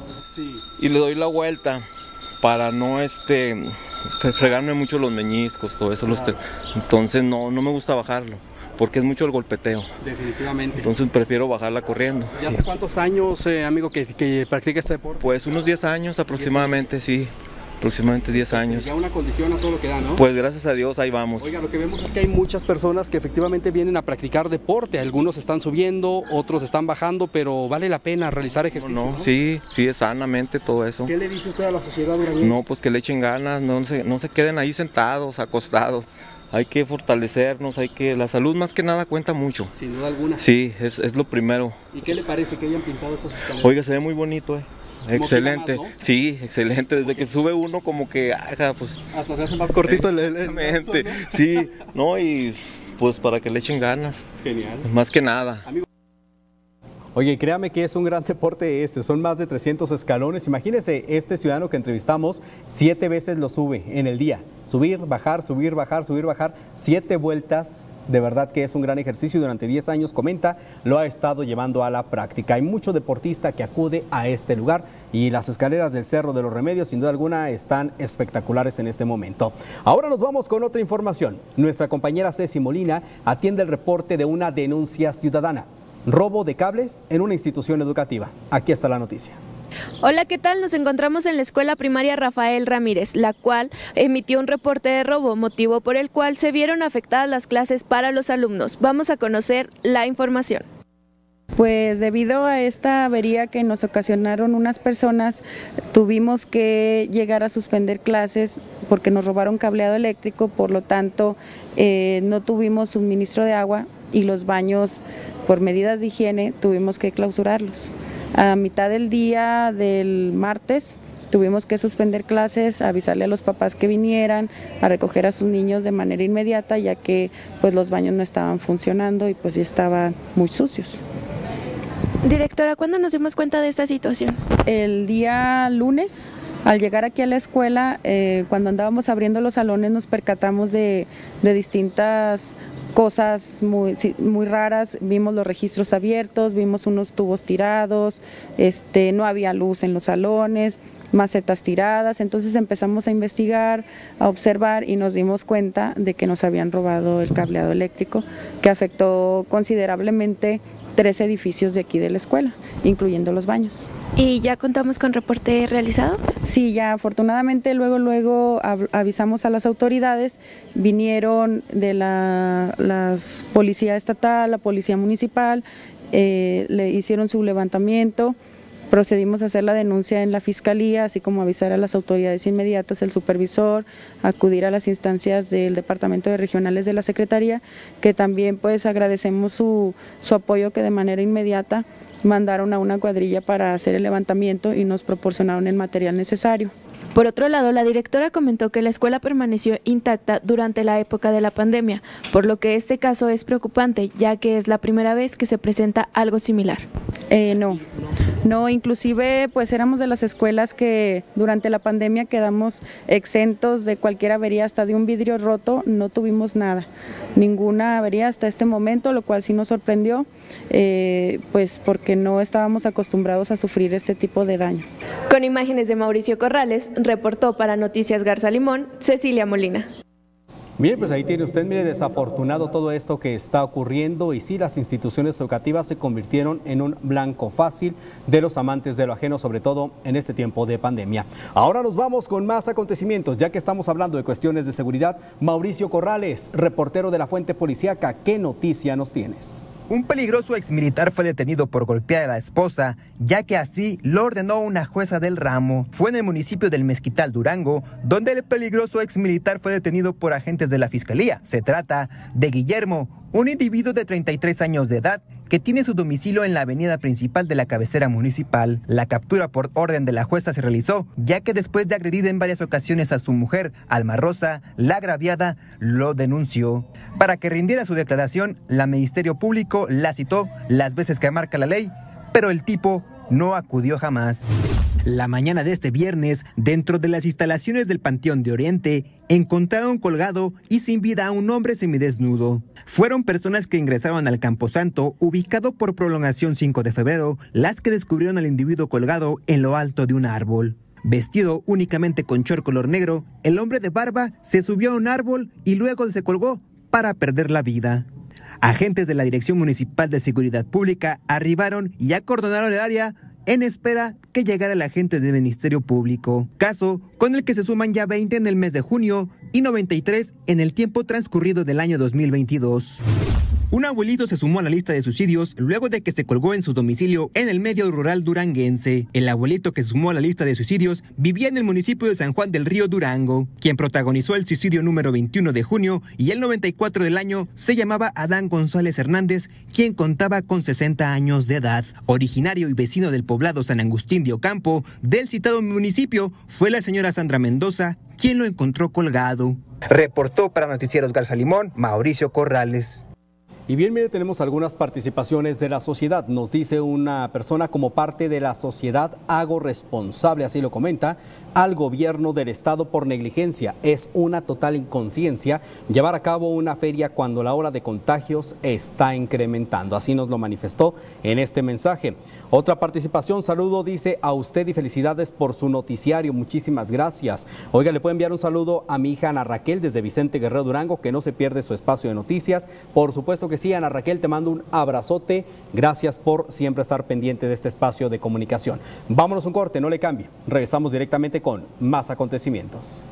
y le doy la vuelta para no este fregarme mucho los meñiscos, todo eso. Los Entonces no, no me gusta bajarlo porque es mucho el golpeteo. Definitivamente. Entonces prefiero bajarla corriendo. ¿Y hace cuántos años, eh, amigo, que, que practica este deporte? Pues unos 10 años aproximadamente, sí aproximadamente 10 años. Ya una condición a todo lo que da, ¿no? Pues gracias a Dios ahí vamos. Oiga, lo que vemos es que hay muchas personas que efectivamente vienen a practicar deporte. Algunos están subiendo, otros están bajando, pero vale la pena realizar ejercicio. No, sí, sí, es sanamente todo eso. ¿Qué le dice usted a la sociedad durañense? No, pues que le echen ganas, no se, no se queden ahí sentados, acostados. Hay que fortalecernos, hay que. La salud más que nada cuenta mucho. Sin duda alguna. Sí, es, es lo primero. ¿Y qué le parece que hayan pintado estas escaleras? Oiga, se ve muy bonito, eh. Excelente, sí, excelente. Desde que sube uno como que, pues... Hasta se hace más cortito el, el, Sí, no, y pues para que le echen ganas. Genial. Más que nada. Oye, créame que es un gran deporte este, son más de 300 escalones. Imagínese este ciudadano que entrevistamos, siete veces lo sube en el día. Subir, bajar, subir, bajar, subir, bajar, siete vueltas. De verdad que es un gran ejercicio y durante 10 años, comenta, lo ha estado llevando a la práctica. Hay mucho deportista que acude a este lugar y las escaleras del Cerro de los Remedios, sin duda alguna, están espectaculares en este momento. Ahora nos vamos con otra información. Nuestra compañera Ceci Molina atiende el reporte de una denuncia ciudadana robo de cables en una institución educativa. Aquí está la noticia. Hola, ¿qué tal? Nos encontramos en la escuela primaria Rafael Ramírez, la cual emitió un reporte de robo, motivo por el cual se vieron afectadas las clases para los alumnos. Vamos a conocer la información. Pues debido a esta avería que nos ocasionaron unas personas, tuvimos que llegar a suspender clases porque nos robaron cableado eléctrico, por lo tanto eh, no tuvimos suministro de agua y los baños por medidas de higiene tuvimos que clausurarlos. A mitad del día del martes tuvimos que suspender clases, avisarle a los papás que vinieran a recoger a sus niños de manera inmediata ya que pues los baños no estaban funcionando y pues ya estaban muy sucios. Directora, ¿cuándo nos dimos cuenta de esta situación? El día lunes, al llegar aquí a la escuela, eh, cuando andábamos abriendo los salones nos percatamos de, de distintas cosas muy, muy raras, vimos los registros abiertos, vimos unos tubos tirados, este, no había luz en los salones, macetas tiradas, entonces empezamos a investigar, a observar y nos dimos cuenta de que nos habían robado el cableado eléctrico, que afectó considerablemente tres edificios de aquí de la escuela, incluyendo los baños. ¿Y ya contamos con reporte realizado? Sí, ya afortunadamente luego luego avisamos a las autoridades, vinieron de la policía estatal, la policía municipal, eh, le hicieron su levantamiento, procedimos a hacer la denuncia en la fiscalía, así como avisar a las autoridades inmediatas, el supervisor, acudir a las instancias del Departamento de Regionales de la Secretaría, que también pues agradecemos su, su apoyo que de manera inmediata mandaron a una cuadrilla para hacer el levantamiento y nos proporcionaron el material necesario. Por otro lado, la directora comentó que la escuela permaneció intacta durante la época de la pandemia, por lo que este caso es preocupante, ya que es la primera vez que se presenta algo similar. Eh, no, no, inclusive pues éramos de las escuelas que durante la pandemia quedamos exentos de cualquier avería, hasta de un vidrio roto, no tuvimos nada, ninguna avería hasta este momento, lo cual sí nos sorprendió, eh, pues porque no estábamos acostumbrados a sufrir este tipo de daño. Con imágenes de Mauricio Corrales, reportó para Noticias Garza Limón, Cecilia Molina. Bien, pues ahí tiene usted, mire, desafortunado todo esto que está ocurriendo y sí, las instituciones educativas se convirtieron en un blanco fácil de los amantes de lo ajeno, sobre todo en este tiempo de pandemia. Ahora nos vamos con más acontecimientos, ya que estamos hablando de cuestiones de seguridad. Mauricio Corrales, reportero de la Fuente Policiaca, ¿qué noticia nos tienes? Un peligroso exmilitar fue detenido por golpear a la esposa, ya que así lo ordenó una jueza del ramo. Fue en el municipio del Mezquital, Durango, donde el peligroso exmilitar fue detenido por agentes de la fiscalía. Se trata de Guillermo, un individuo de 33 años de edad que tiene su domicilio en la avenida principal de la cabecera municipal. La captura por orden de la jueza se realizó, ya que después de agredir en varias ocasiones a su mujer, Alma Rosa, la agraviada lo denunció. Para que rindiera su declaración, la Ministerio Público la citó las veces que marca la ley, pero el tipo no acudió jamás. La mañana de este viernes, dentro de las instalaciones del Panteón de Oriente, encontraron colgado y sin vida a un hombre semidesnudo. Fueron personas que ingresaron al Camposanto, ubicado por prolongación 5 de febrero, las que descubrieron al individuo colgado en lo alto de un árbol. Vestido únicamente con short color negro, el hombre de barba se subió a un árbol y luego se colgó para perder la vida. Agentes de la Dirección Municipal de Seguridad Pública arribaron y acordonaron el área en espera que llegara el agente del Ministerio Público, caso con el que se suman ya 20 en el mes de junio y 93 en el tiempo transcurrido del año 2022. Un abuelito se sumó a la lista de suicidios luego de que se colgó en su domicilio en el medio rural duranguense. El abuelito que se sumó a la lista de suicidios vivía en el municipio de San Juan del Río Durango. Quien protagonizó el suicidio número 21 de junio y el 94 del año se llamaba Adán González Hernández, quien contaba con 60 años de edad. Originario y vecino del poblado San Agustín de Ocampo, del citado municipio, fue la señora Sandra Mendoza quien lo encontró colgado. Reportó para Noticieros Garza Limón, Mauricio Corrales. Y bien, mire, tenemos algunas participaciones de la sociedad. Nos dice una persona como parte de la sociedad hago responsable, así lo comenta, al gobierno del estado por negligencia. Es una total inconsciencia llevar a cabo una feria cuando la ola de contagios está incrementando. Así nos lo manifestó en este mensaje. Otra participación, saludo, dice a usted y felicidades por su noticiario. Muchísimas gracias. Oiga, le puedo enviar un saludo a mi hija Ana Raquel desde Vicente Guerrero Durango, que no se pierde su espacio de noticias. Por supuesto que Ana Raquel, te mando un abrazote. Gracias por siempre estar pendiente de este espacio de comunicación. Vámonos un corte, no le cambie. Regresamos directamente con más acontecimientos.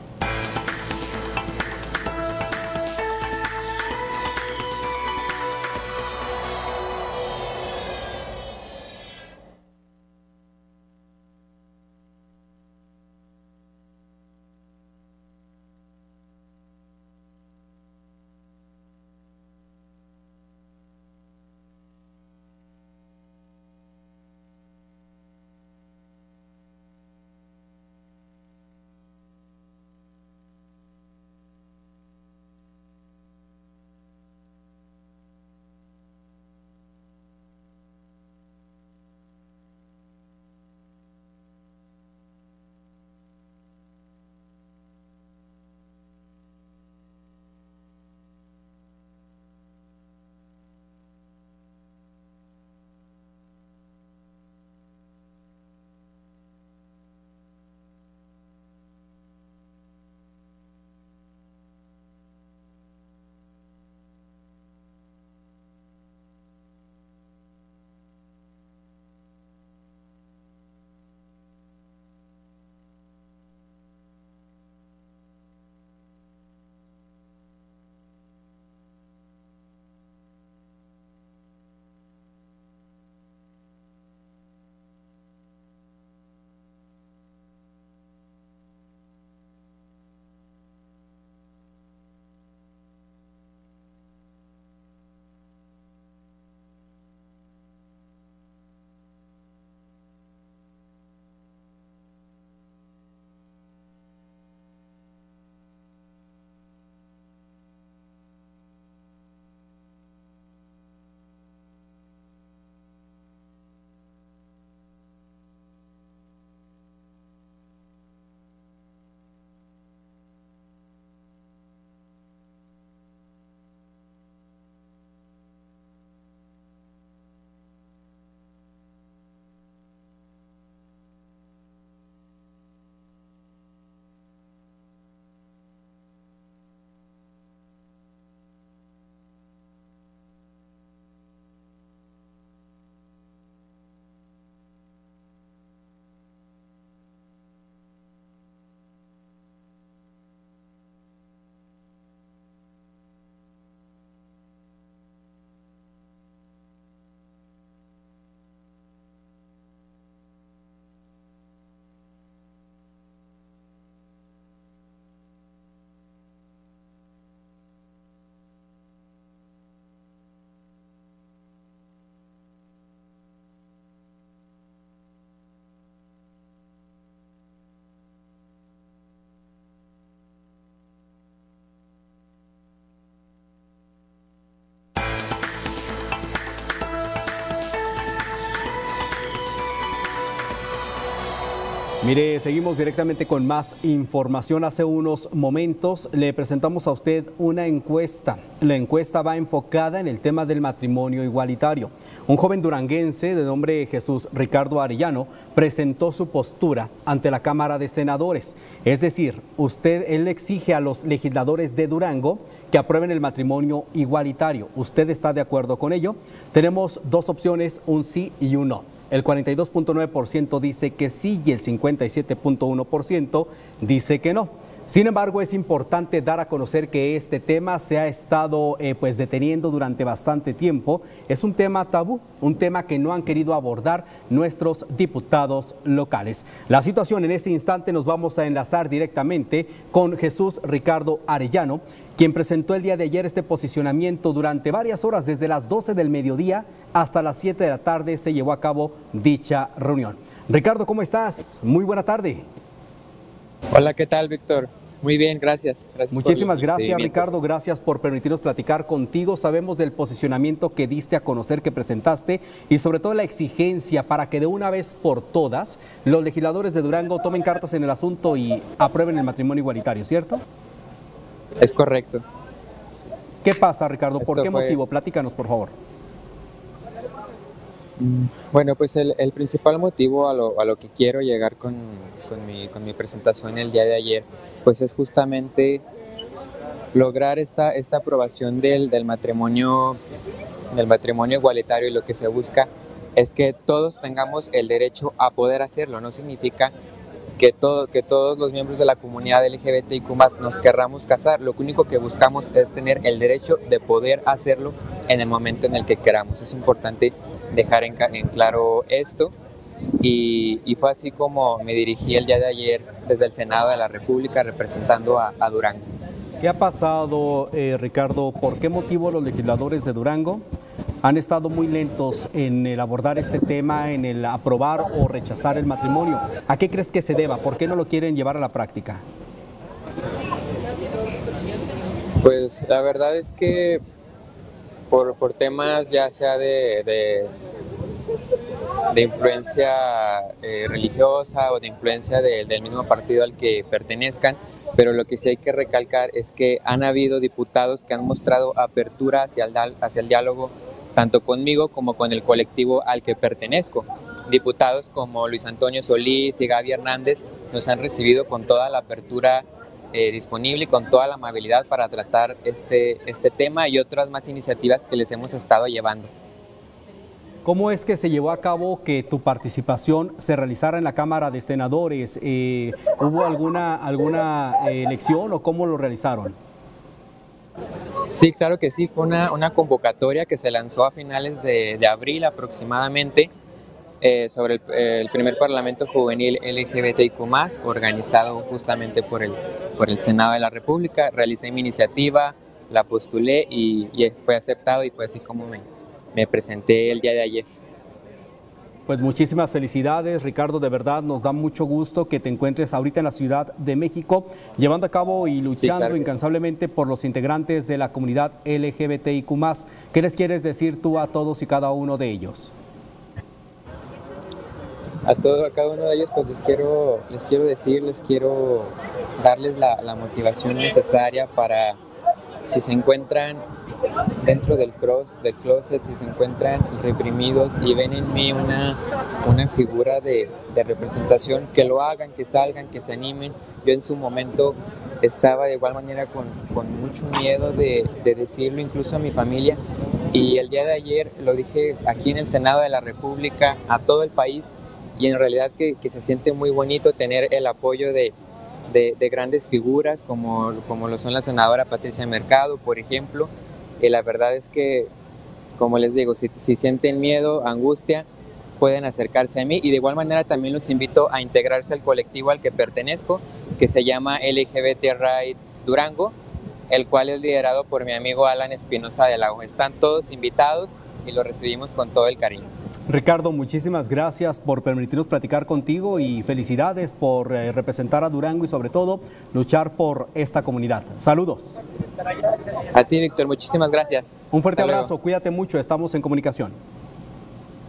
Mire, seguimos directamente con más información. Hace unos momentos le presentamos a usted una encuesta. La encuesta va enfocada en el tema del matrimonio igualitario. Un joven duranguense de nombre Jesús Ricardo Arellano presentó su postura ante la Cámara de Senadores. Es decir, usted, él exige a los legisladores de Durango que aprueben el matrimonio igualitario. ¿Usted está de acuerdo con ello? Tenemos dos opciones, un sí y un no. El 42.9% dice que sí y el 57.1% dice que no. Sin embargo, es importante dar a conocer que este tema se ha estado eh, pues deteniendo durante bastante tiempo. Es un tema tabú, un tema que no han querido abordar nuestros diputados locales. La situación en este instante nos vamos a enlazar directamente con Jesús Ricardo Arellano, quien presentó el día de ayer este posicionamiento durante varias horas, desde las 12 del mediodía hasta las 7 de la tarde se llevó a cabo dicha reunión. Ricardo, ¿cómo estás? Muy buena tarde. Hola, ¿qué tal, Víctor? Muy bien, gracias. Muchísimas gracias, Ricardo. Gracias por permitirnos platicar contigo. Sabemos del posicionamiento que diste a conocer, que presentaste y sobre todo la exigencia para que de una vez por todas los legisladores de Durango tomen cartas en el asunto y aprueben el matrimonio igualitario, ¿cierto? Es correcto. ¿Qué pasa, Ricardo? ¿Por qué motivo? Platícanos, por favor. Bueno, pues el, principal motivo a lo, que quiero llegar con, mi, con mi presentación el día de ayer pues es justamente lograr esta, aprobación del, matrimonio, igualitario y lo que se busca es que todos tengamos el derecho a poder hacerlo. No significa que, que todos los miembros de la comunidad LGBTIQ nos querramos casar. Lo único que buscamos es tener el derecho de poder hacerlo en el momento en el que queramos. Es importante dejar en, en claro esto. Y, fue así como me dirigí el día de ayer desde el Senado de la República representando a, Durango. ¿Qué ha pasado, eh, Ricardo? ¿Por qué motivo los legisladores de Durango han estado muy lentos en el abordar este tema, en el aprobar o rechazar el matrimonio? ¿A qué crees que se deba? ¿Por qué no lo quieren llevar a la práctica? Pues la verdad es que por, temas ya sea de de influencia eh, religiosa o de influencia del mismo partido al que pertenezcan, pero lo que sí hay que recalcar es que han habido diputados que han mostrado apertura hacia el, hacia el diálogo tanto conmigo como con el colectivo al que pertenezco. Diputados como Luis Antonio Solís y Gaby Hernández nos han recibido con toda la apertura eh, disponible y con toda la amabilidad para tratar este, este tema y otras más iniciativas que les hemos estado llevando. ¿Cómo es que se llevó a cabo que tu participación se realizara en la Cámara de Senadores? Eh, ¿Hubo alguna, alguna eh, elección o cómo lo realizaron? Sí, claro que sí. Fue una, una convocatoria que se lanzó a finales de, de abril aproximadamente eh, sobre el, el, primer Parlamento Juvenil LGBTIQ+, organizado justamente por el, por el Senado de la República. Realicé mi iniciativa, la postulé y, y fue aceptado y fue así como me, me presenté el día de ayer. Pues muchísimas felicidades, Ricardo. De verdad nos da mucho gusto que te encuentres ahorita en la Ciudad de México, llevando a cabo y luchando incansablemente por los integrantes de la comunidad LGBTIQ. ¿Qué les quieres decir tú a todos y cada uno de ellos? A todo, a cada uno de ellos, pues les quiero, les quiero decir, les quiero darles la, la motivación necesaria para si se encuentran dentro del, cross, del closet, si se encuentran reprimidos y ven en mí una, una figura de, de representación, que lo hagan, que salgan, que se animen. Yo en su momento estaba de igual manera con, con mucho miedo de, de, decirlo incluso a mi familia y el día de ayer lo dije aquí en el Senado de la República a todo el país y en realidad que, se siente muy bonito tener el apoyo de, de, de, grandes figuras como, lo son la senadora Patricia Mercado, por ejemplo, y la verdad es que, como les digo, si, si sienten miedo, angustia, pueden acercarse a mí y de igual manera también los invito a integrarse al colectivo al que pertenezco, que se llama LGBT Rights Durango, el cual es liderado por mi amigo Alan Espinosa de Lago. Están todos invitados y los recibimos con todo el cariño. Ricardo, muchísimas gracias por permitirnos platicar contigo y felicidades por eh, representar a Durango y sobre todo luchar por esta comunidad. Saludos. A ti, Víctor, muchísimas gracias. Un fuerte abrazo, cuídate mucho, estamos en comunicación.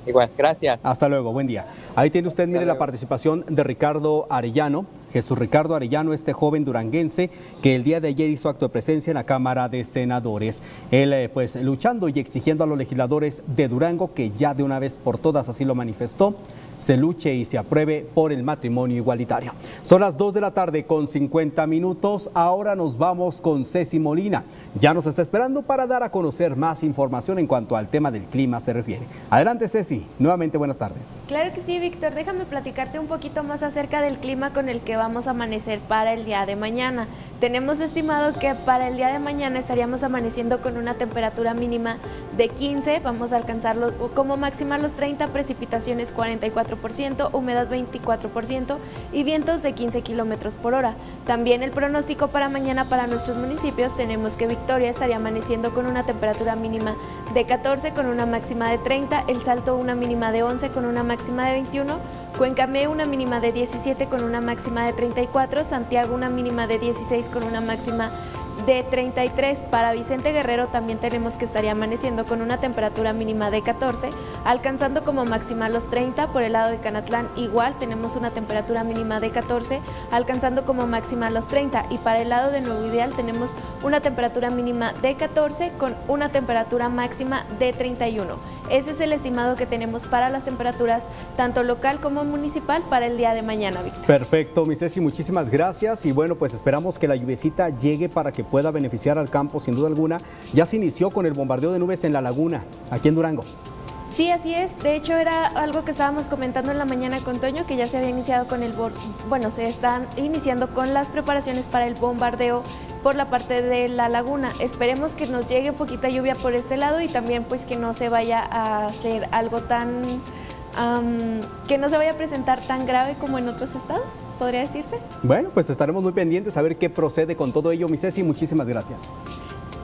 Igual, gracias. Hasta luego, buen día. Ahí tiene usted, mire, la participación de Ricardo Arellano, Jesús Ricardo Arellano, este joven duranguense que el día de ayer hizo acto de presencia en la Cámara de Senadores. Él, eh, pues, luchando y exigiendo a los legisladores de Durango que ya de una vez por todas así lo manifestó, se luche y se apruebe por el matrimonio igualitario. Son las 2 de la tarde con 50 minutos. Ahora nos vamos con Ceci Molina. Ya nos está esperando para dar a conocer más información en cuanto al tema del clima se refiere. Adelante, Ceci. Nuevamente, buenas tardes. Claro que sí, Víctor. Déjame platicarte un poquito más acerca del clima con el que vamos a amanecer para el día de mañana. Tenemos estimado que para el día de mañana estaríamos amaneciendo con una temperatura mínima de 15, vamos a alcanzarlo como máxima los 30, precipitaciones 44%, humedad 24% y vientos de 15 kilómetros por hora. También el pronóstico para mañana para nuestros municipios tenemos que Victoria estaría amaneciendo con una temperatura mínima de 14 con una máxima de 30, El Salto una mínima de 11 con una máxima de 21, Cuencamé una mínima de 17 con una máxima de 34, Santiago una mínima de 16 con una máxima de 33. Para Vicente Guerrero también tenemos que estaría amaneciendo con una temperatura mínima de 14, alcanzando como máxima los 30. Por el lado de Canatlán igual tenemos una temperatura mínima de 14, alcanzando como máxima los 30. Y para el lado de Nuevo Ideal tenemos una temperatura mínima de 14 con una temperatura máxima de 31. Ese es el estimado que tenemos para las temperaturas tanto local como municipal para el día de mañana, Víctor. Perfecto, mi Ceci, muchísimas gracias y bueno, pues esperamos que la lluvecita llegue para que pueda beneficiar al campo sin duda alguna. Ya se inició con el bombardeo de nubes en la laguna, aquí en Durango. Sí, así es. De hecho, era algo que estábamos comentando en la mañana con Toño, que ya se había iniciado con el, bueno, se están iniciando con las preparaciones para el bombardeo por la parte de la laguna. Esperemos que nos llegue poquita lluvia por este lado y también pues que no se vaya a hacer algo tan, que no se vaya a presentar tan grave como en otros estados, podría decirse. Bueno, pues estaremos muy pendientes a ver qué procede con todo ello, mi Ceci. Muchísimas gracias.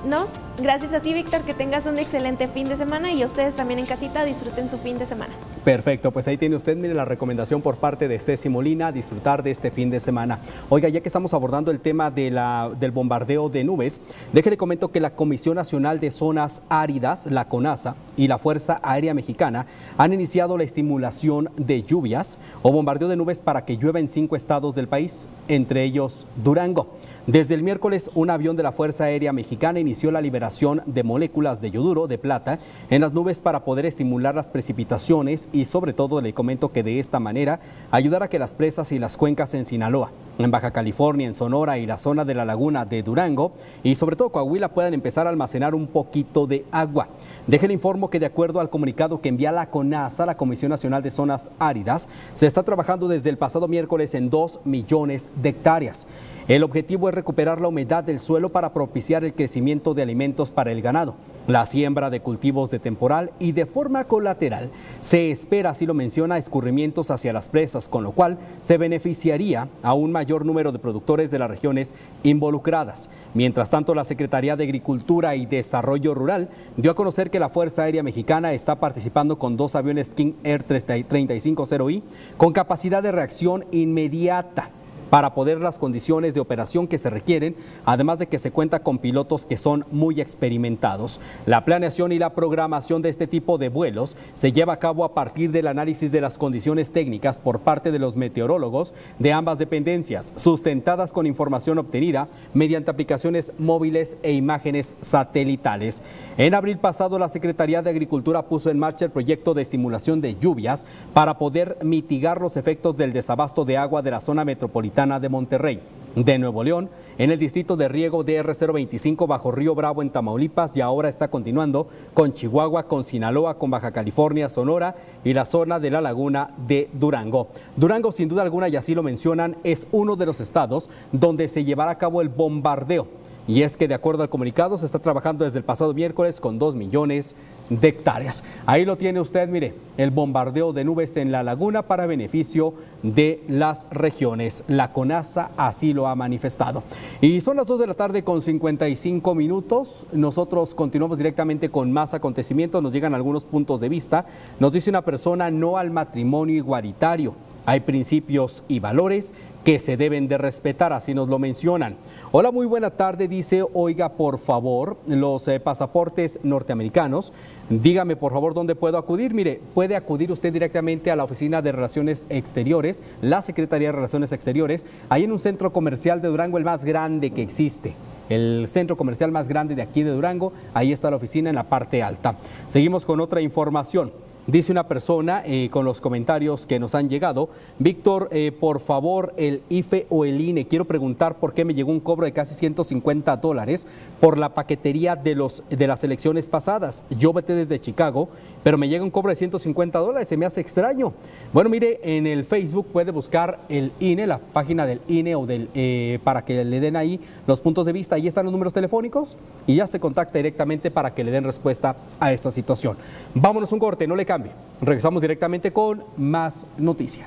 No, gracias a ti, Víctor, que tengas un excelente fin de semana y ustedes también en casita disfruten su fin de semana. Perfecto, pues ahí tiene usted, mire la recomendación por parte de Ceci Molina, disfrutar de este fin de semana. Oiga, ya que estamos abordando el tema de la, del bombardeo de nubes, déjele comento que la Comisión Nacional de Zonas Áridas, la CONASA, y la Fuerza Aérea Mexicana han iniciado la estimulación de lluvias o bombardeo de nubes para que llueva en cinco estados del país, entre ellos Durango. Desde el miércoles, un avión de la Fuerza Aérea Mexicana inició la liberación de moléculas de yoduro de plata en las nubes para poder estimular las precipitaciones y sobre todo le comento que de esta manera ayudar a que las presas y las cuencas en Sinaloa, en Baja California, en Sonora y la zona de la laguna de Durango y sobre todo Coahuila puedan empezar a almacenar un poquito de agua. Déjenle informo que de acuerdo al comunicado que envía la CONASA, la Comisión Nacional de Zonas Áridas, se está trabajando desde el pasado miércoles en 2 millones de hectáreas. El objetivo es recuperar la humedad del suelo para propiciar el crecimiento de alimentos para el ganado, la siembra de cultivos de temporal y de forma colateral se espera, así lo menciona, escurrimientos hacia las presas, con lo cual se beneficiaría a un mayor número de productores de las regiones involucradas. Mientras tanto, la Secretaría de Agricultura y Desarrollo Rural dio a conocer que la Fuerza Aérea Mexicana está participando con dos aviones King Air 350i con capacidad de reacción inmediata para poder las condiciones de operación que se requieren, además de que se cuenta con pilotos que son muy experimentados. La planeación y la programación de este tipo de vuelos se lleva a cabo a partir del análisis de las condiciones técnicas por parte de los meteorólogos de ambas dependencias, sustentadas con información obtenida mediante aplicaciones móviles e imágenes satelitales. En abril pasado, la Secretaría de Agricultura puso en marcha el proyecto de estimulación de lluvias para poder mitigar los efectos del desabasto de agua de la zona metropolitana de Monterrey. De Nuevo León, en el distrito de riego DR025 bajo Río Bravo en Tamaulipas y ahora está continuando con Chihuahua, con Sinaloa, con Baja California, Sonora y la zona de la laguna de Durango. Durango, sin duda alguna, y así lo mencionan, es uno de los estados donde se llevará a cabo el bombardeo y es que de acuerdo al comunicado se está trabajando desde el pasado miércoles con 2 millones de hectáreas. Ahí lo tiene usted, mire, el bombardeo de nubes en la laguna para beneficio de las regiones. La CONASA así lo ha manifestado. Y son las 2 de la tarde con 55 minutos. Nosotros continuamos directamente con más acontecimientos. Nos llegan algunos puntos de vista. Nos dice una persona no al matrimonio igualitario Hay principios y valores que se deben de respetar, así nos lo mencionan. Hola, muy buena tarde, dice, oiga, por favor, los eh, pasaportes norteamericanos, dígame por favor dónde puedo acudir. Mire, puede acudir usted directamente a la Oficina de Relaciones Exteriores, la Secretaría de Relaciones Exteriores, ahí en un centro comercial de Durango, el más grande que existe el centro comercial más grande de aquí de Durango. Ahí está la oficina en la parte alta. Seguimos con otra información. Dice una persona eh, con los comentarios que nos han llegado, Víctor, eh, por favor, el IFE o el INE, quiero preguntar por qué me llegó un cobro de casi 150 dólares por la paquetería de, los, de las elecciones pasadas. Yo vete desde Chicago, pero me llega un cobro de 150 dólares, se me hace extraño. Bueno, mire, en el Facebook puede buscar el INE, la página del INE o del, eh, para que le den ahí los puntos de vista. Ahí están los números telefónicos y ya se contacta directamente para que le den respuesta a esta situación. Vámonos un corte, no le Regresamos directamente con más noticia.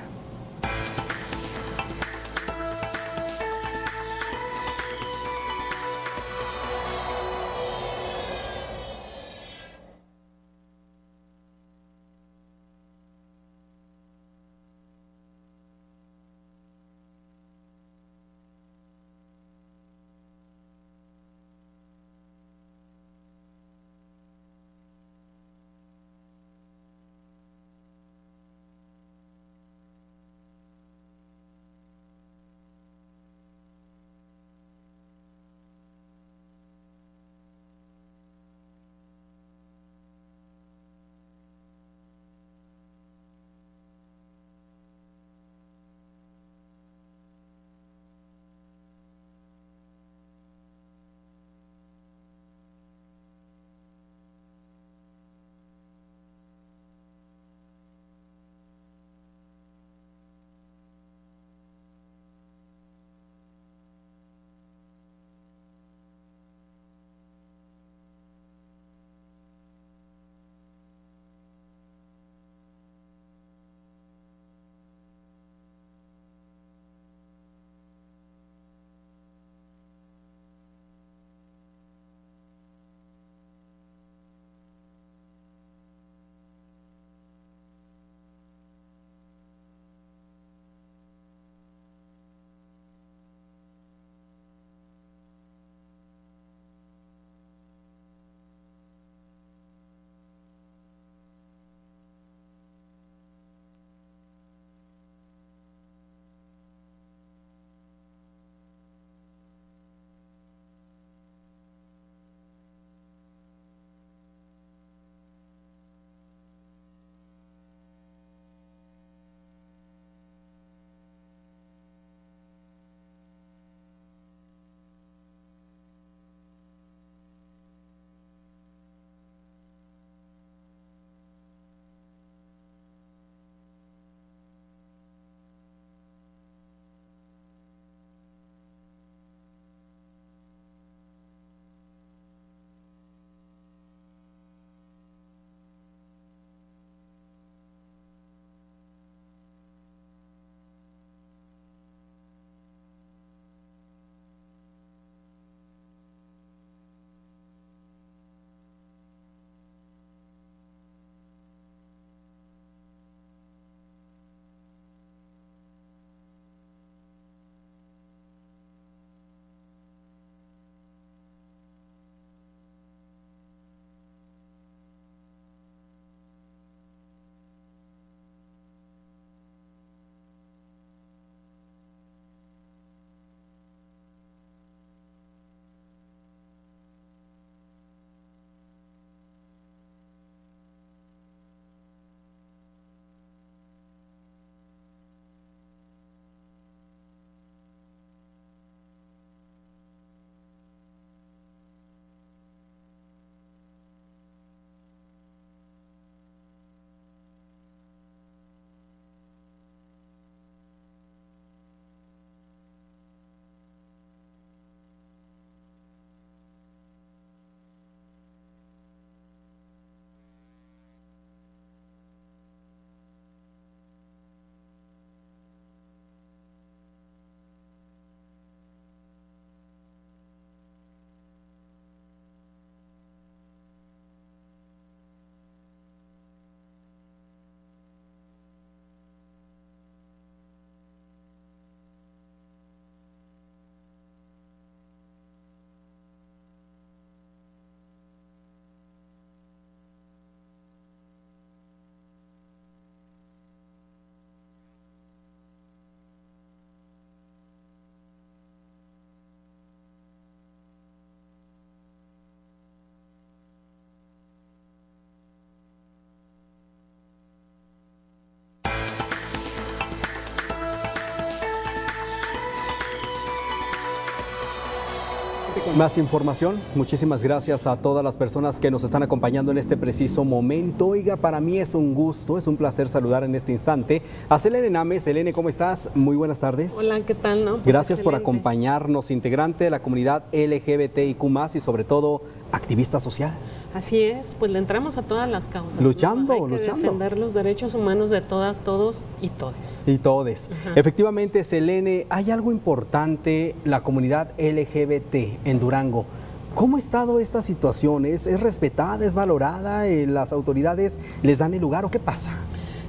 Más información. Muchísimas gracias a todas las personas que nos están acompañando en este preciso momento. Oiga, para mí es un gusto, es un placer saludar en este instante a Selene Name. Selene, ¿cómo estás? Muy buenas tardes. Hola, ¿qué tal? No? Pues gracias por acompañarnos, integrante de la comunidad LGBTIQ y sobre todo activista social. Así es, pues le entramos a todas las causas. ¿no? Luchando, Hay que luchando. defender los derechos humanos de todas, todos y todes. Y todes. Ajá. Efectivamente, Selene, hay algo importante, la comunidad LGBT en Durango. ¿Cómo ha estado esta situación? ¿Es, es respetada, es valorada? Eh, ¿Las autoridades les dan el lugar o qué pasa?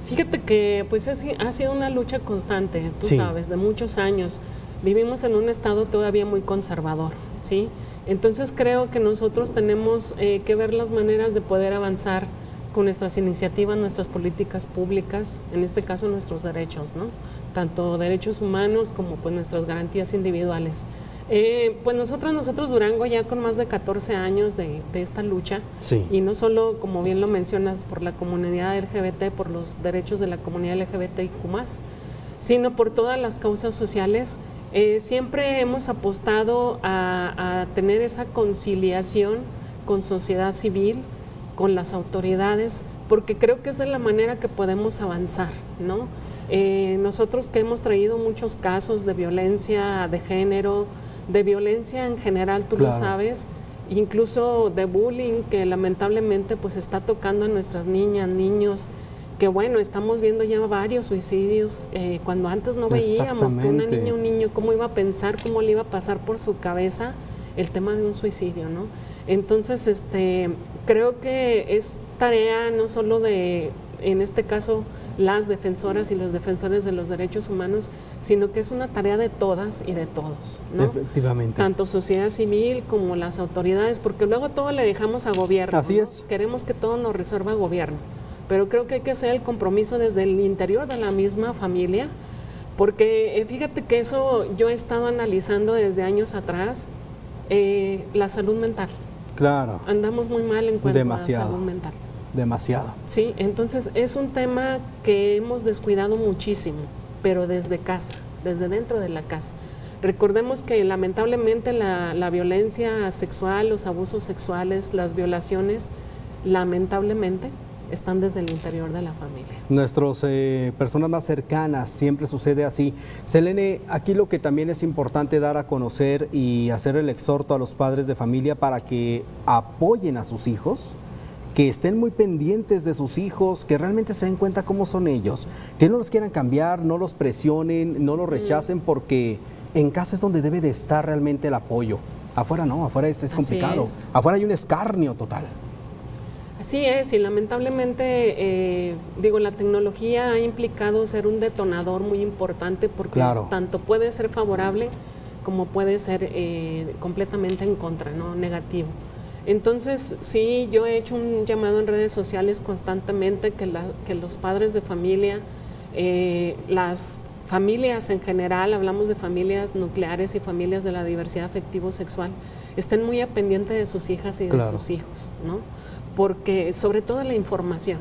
Fíjate que pues ha si- ha sido una lucha constante, tú Sí. sabes, de muchos años. Vivimos en un estado todavía muy conservador, ¿sí? Entonces creo que nosotros tenemos eh, que ver las maneras de poder avanzar con nuestras iniciativas, nuestras políticas públicas, en este caso nuestros derechos, ¿no? Tanto derechos humanos como pues nuestras garantías individuales. Eh, pues nosotros, nosotros Durango ya con más de 14 años de, de esta lucha, Sí. y no solo, como bien lo mencionas, por la comunidad LGBT, por los derechos de la comunidad LGBTIQ+, sino por todas las causas sociales. Eh, siempre hemos apostado a, a tener esa conciliación con sociedad civil, con las autoridades, porque creo que es de la manera que podemos avanzar, ¿no? Eh, nosotros que hemos traído muchos casos de violencia de género, de violencia en general, tú lo sabes, incluso de bullying que lamentablemente pues está tocando a nuestras niñas, niños, que bueno, estamos viendo ya varios suicidios, eh, cuando antes no veíamos que una niña, un niño, cómo iba a pensar, cómo le iba a pasar por su cabeza el tema de un suicidio, ¿no? Entonces, este, creo que es tarea no solo de, en este caso, las defensoras y los defensores de los derechos humanos, sino que es una tarea de todas y de todos, ¿no? Efectivamente. Tanto sociedad civil como las autoridades, porque luego todo le dejamos a gobierno. Así ¿no? es. Queremos que todo nos resuelva gobierno, pero creo que hay que hacer el compromiso desde el interior de la misma familia, porque eh, fíjate que eso yo he estado analizando desde años atrás, eh, la salud mental. Claro, Andamos muy mal en cuanto Demasiado. a salud mental. Demasiado. Sí, entonces es un tema que hemos descuidado muchísimo, pero desde casa, desde dentro de la casa. Recordemos que lamentablemente la, la violencia sexual, los abusos sexuales, las violaciones, lamentablemente están desde el interior de la familia. Nuestras personas más cercanas, siempre sucede así. Selene, aquí lo que también es importante dar a conocer y hacer el exhorto a los padres de familia para que apoyen a sus hijos, que estén muy pendientes de sus hijos, que realmente se den cuenta cómo son ellos, que no los quieran cambiar, no los presionen, no los rechacen, porque en casa es donde debe de estar realmente el apoyo. Afuera no, afuera es, es complicado. es. Afuera hay un escarnio total. Así es, y lamentablemente, eh, digo, la tecnología ha implicado ser un detonador muy importante porque Claro. tanto puede ser favorable como puede ser eh, completamente en contra, ¿no? Negativo. Entonces, sí, yo he hecho un llamado en redes sociales constantemente que, la- que los padres de familia, eh, las familias en general, hablamos de familias nucleares y familias de la diversidad afectivo-sexual, estén muy a pendiente de sus hijas y de sus hijos, ¿no? Porque sobre todo la información,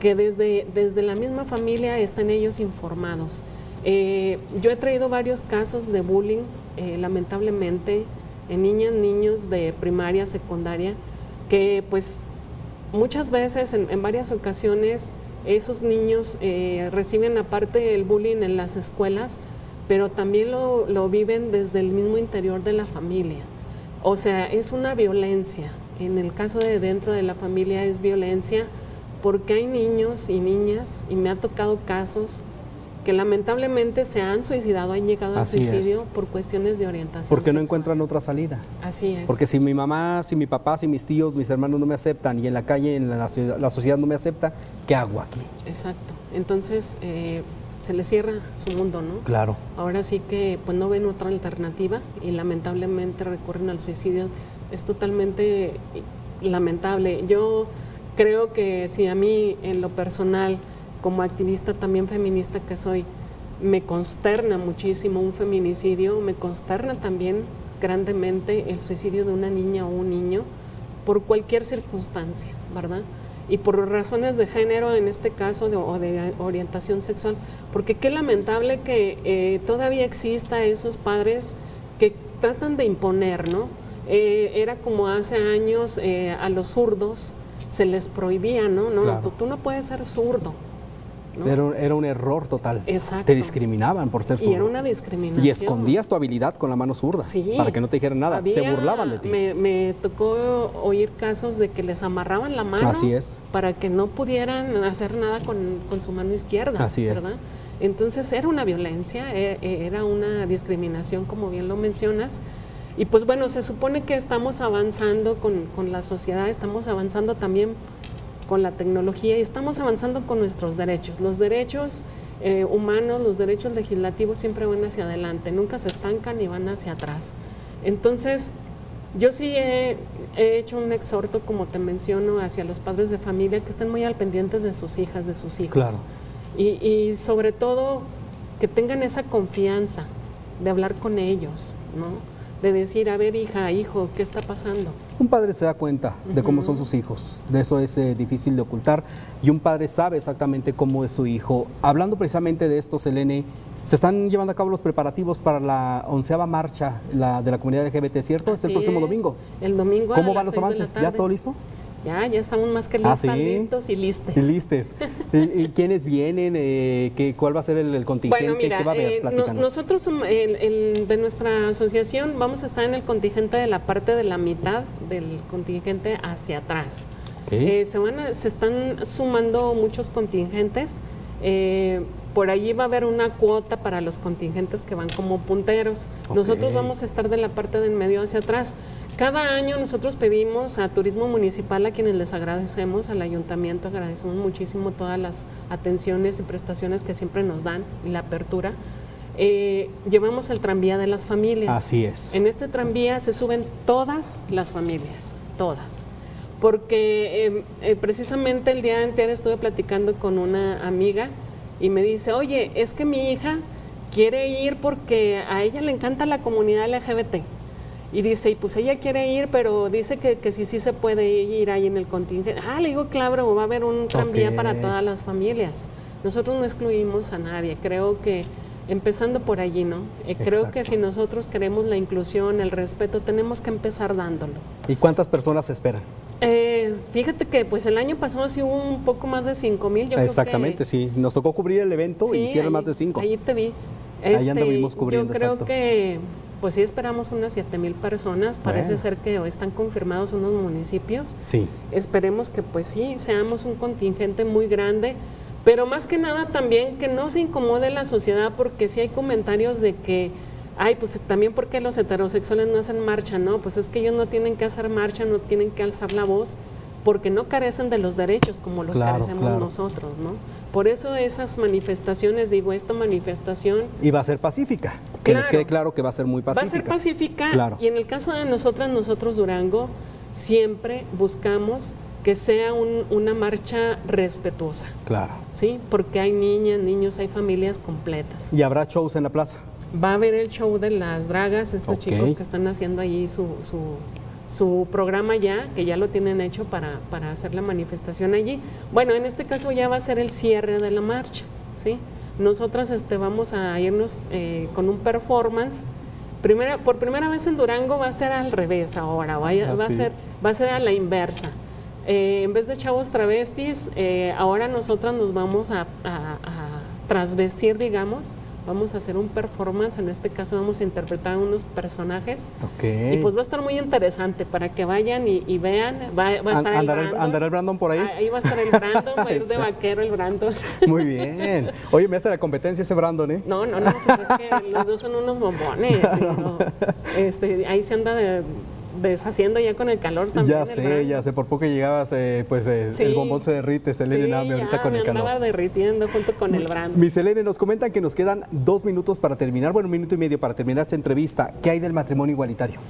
que desde, desde la misma familia estén ellos informados. Eh, yo he traído varios casos de bullying, eh, lamentablemente, niñas, niños de primaria, secundaria, que pues muchas veces, en, en varias ocasiones, esos niños eh, reciben aparte el bullying en las escuelas, pero también lo, lo viven desde el mismo interior de la familia. O sea, es una violencia. En el caso de dentro de la familia es violencia porque hay niños y niñas, y me ha tocado casos que lamentablemente se han suicidado, han llegado al Así es. suicidio por cuestiones de orientación. Porque no encuentran otra salida. Así es. Porque si mi mamá, si mi papá, si mis tíos, mis hermanos no me aceptan y en la calle, en la, sociedad no me acepta, ¿qué hago aquí? Exacto. Entonces eh, se les cierra su mundo, ¿no? Claro. Ahora sí que pues no ven otra alternativa y lamentablemente recurren al suicidio. Es totalmente lamentable. Yo creo que si a mí en lo personal, como activista también feminista que soy, me consterna muchísimo un feminicidio, me consterna también grandemente el suicidio de una niña o un niño por cualquier circunstancia, ¿verdad? Y por razones de género, en este caso, de- o de orientación sexual, porque qué lamentable que eh, todavía exista esos padres que tratan de imponer, ¿no? Eh, era como hace años eh, a los zurdos se les prohibía, ¿no? No, Claro. tú, tú no puedes ser zurdo. ¿No? Era, era un error total. Exacto. Te discriminaban por ser Y zurdo. era una discriminación. Y escondías tu habilidad con la mano zurda. Sí. Para que no te dijeran nada. Se burlaban de ti. Me, me tocó oír casos de que les amarraban la mano Así es. para que no pudieran hacer nada con, con su mano izquierda. Así es. ¿verdad? Entonces era una violencia, e- e- era una discriminación, como bien lo mencionas. Y pues bueno, se supone que estamos avanzando con, con la sociedad, estamos avanzando también con la tecnología y estamos avanzando con nuestros derechos. Los derechos eh, humanos, los derechos legislativos siempre van hacia adelante, nunca se estancan ni van hacia atrás. Entonces, yo sí he, he hecho un exhorto, como te menciono, hacia los padres de familia que estén muy al pendientes de sus hijas, de sus hijos. Claro. Y, y sobre todo que tengan esa confianza de hablar con ellos, ¿no? De decir, a ver, hija, hijo, ¿qué está pasando? Un padre se da cuenta de cómo son sus hijos, de eso es eh, difícil de ocultar y un padre sabe exactamente cómo es su hijo. Hablando precisamente de esto, Selene, se están llevando a cabo los preparativos para la onceava marcha la, de la comunidad LGBT, ¿cierto? es el próximo es. domingo. El domingo. a ¿Cómo las van los avances? ¿Ya todo listo? Ya, ya estamos más que Ah, listas, ¿sí? listos y listes. Y listes. ¿Y, y quiénes vienen? Eh, ¿qué, ¿Cuál va a ser el, el contingente? Bueno, mira, ¿Qué va a haber? eh, no- nosotros el- el- de nuestra asociación vamos a estar en el contingente de la parte de la mitad del contingente hacia atrás. Ok. Eh, se, van a- se están sumando muchos contingentes. Eh, por allí va a haber una cuota para los contingentes que van como punteros. Nosotros vamos a estar de la parte de en medio hacia atrás. Cada año nosotros pedimos a Turismo Municipal, a quienes les agradecemos, al ayuntamiento agradecemos muchísimo todas las atenciones y prestaciones que siempre nos dan y la apertura. Eh, llevamos el tranvía de las familias. Así es. En este tranvía se suben todas las familias, todas. Porque eh, eh, precisamente el día anterior estuve platicando con una amiga y me dice, oye, es que mi hija quiere ir porque a ella le encanta la comunidad LGBT. Y dice, y pues ella quiere ir, pero dice que, que sí, sí se puede ir ahí en el contingente. Ah, le digo, claro, va a haber un tranvía para todas las familias. Nosotros no excluimos a nadie. Creo que empezando por allí, ¿no? Eh, creo que si nosotros queremos la inclusión, el respeto, tenemos que empezar dándolo. ¿Y cuántas personas se esperan? Eh, fíjate que pues el año pasado sí hubo un poco más de 5 mil. Exactamente, que- sí. Nos tocó cubrir el evento y hicieron ahí- más de cinco. Ahí te vi. Este, Ahí anduvimos cubriendo, Yo creo exacto. que pues sí esperamos unas 7 mil personas. Parece Bueno. ser que hoy están confirmados unos municipios. Sí. Esperemos que pues sí, seamos un contingente muy grande, pero más que nada también que no se incomode la sociedad porque sí hay comentarios de que, ay, pues también porque los heterosexuales no hacen marcha, no, pues es que ellos no tienen que hacer marcha, no tienen que alzar la voz porque no carecen de los derechos como los Claro, carecemos claro. nosotros, ¿no? Por eso esas manifestaciones, digo, esta manifestación Y va a ser pacífica. Que les quede claro que va a ser muy Va pacífica. a ser pacífica Claro. y en el caso de nosotras, nosotros Durango, siempre buscamos que sea un- una marcha respetuosa, Claro. ¿sí? Porque hay niñas, niños, hay familias completas. ¿Y habrá shows en la plaza? Va a haber el show de las dragas, estos chicos que están haciendo allí su, su, su programa ya, que ya lo tienen hecho para, para hacer la manifestación allí. Bueno, en este caso ya va a ser el cierre de la marcha, ¿sí? Nosotras este, vamos a irnos eh, con un performance. Primera, por primera vez en Durango va a ser al revés ahora, vaya- Ah, va, a ser, va a ser a la inversa. Eh, en vez de chavos travestis, eh, ahora nosotras nos vamos a, a- a trasvestir, digamos. Vamos a hacer un performance, en este caso vamos a interpretar unos personajes. Ok. Y pues va a estar muy interesante para que vayan y, y vean. Va, va a estar el ¿Andará, el, Brandon. andará el Brandon por ahí? Ah, Ahí va a estar el Brandon, va a ir de vaquero el Brandon. Muy bien. Oye, me hace la competencia ese Brandon, ¿eh? No, no, no, pues es que los dos son unos bombones. no, este, ahí se anda de- deshaciendo ya con el calor también. Ya sé, ya sé. Por poco llegabas, eh, pues eh, Sí. el bombón se derrite, Selene Sí, Name, ahorita ya con me el calor. andaba derritiendo junto con el Brandon. Mi Selene, nos comentan que nos quedan dos minutos para terminar, bueno, un minuto y medio para terminar esta entrevista. ¿Qué hay del matrimonio igualitario?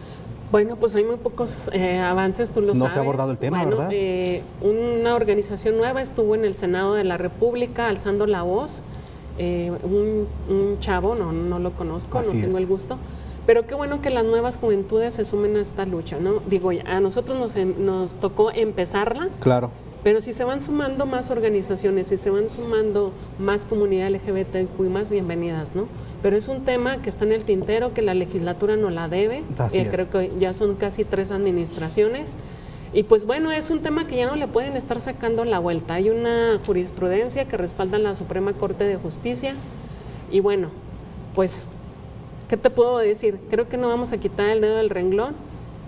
Bueno, pues hay muy pocos eh, avances, tú lo No se ha sabes. abordado el tema, Bueno, ¿verdad? eh, una organización nueva estuvo en el Senado de la República alzando la voz. Eh, un, un chavo, no, no lo conozco, Así no tengo es. el gusto. Pero qué bueno que las nuevas juventudes se sumen a esta lucha, ¿no? Digo, a nosotros nos, nos tocó empezarla, Claro. Pero si se van sumando más organizaciones, si se van sumando más comunidad LGBTQ más bienvenidas, ¿no? Pero es un tema que está en el tintero, que la legislatura no la debe. Así Eh, es. Creo que ya son casi tres administraciones. Y pues bueno, es un tema que ya no le pueden estar sacando la vuelta. Hay una jurisprudencia que respalda la Suprema Corte de Justicia. Y bueno, pues, ¿qué te puedo decir? Creo que no vamos a quitar el dedo del renglón,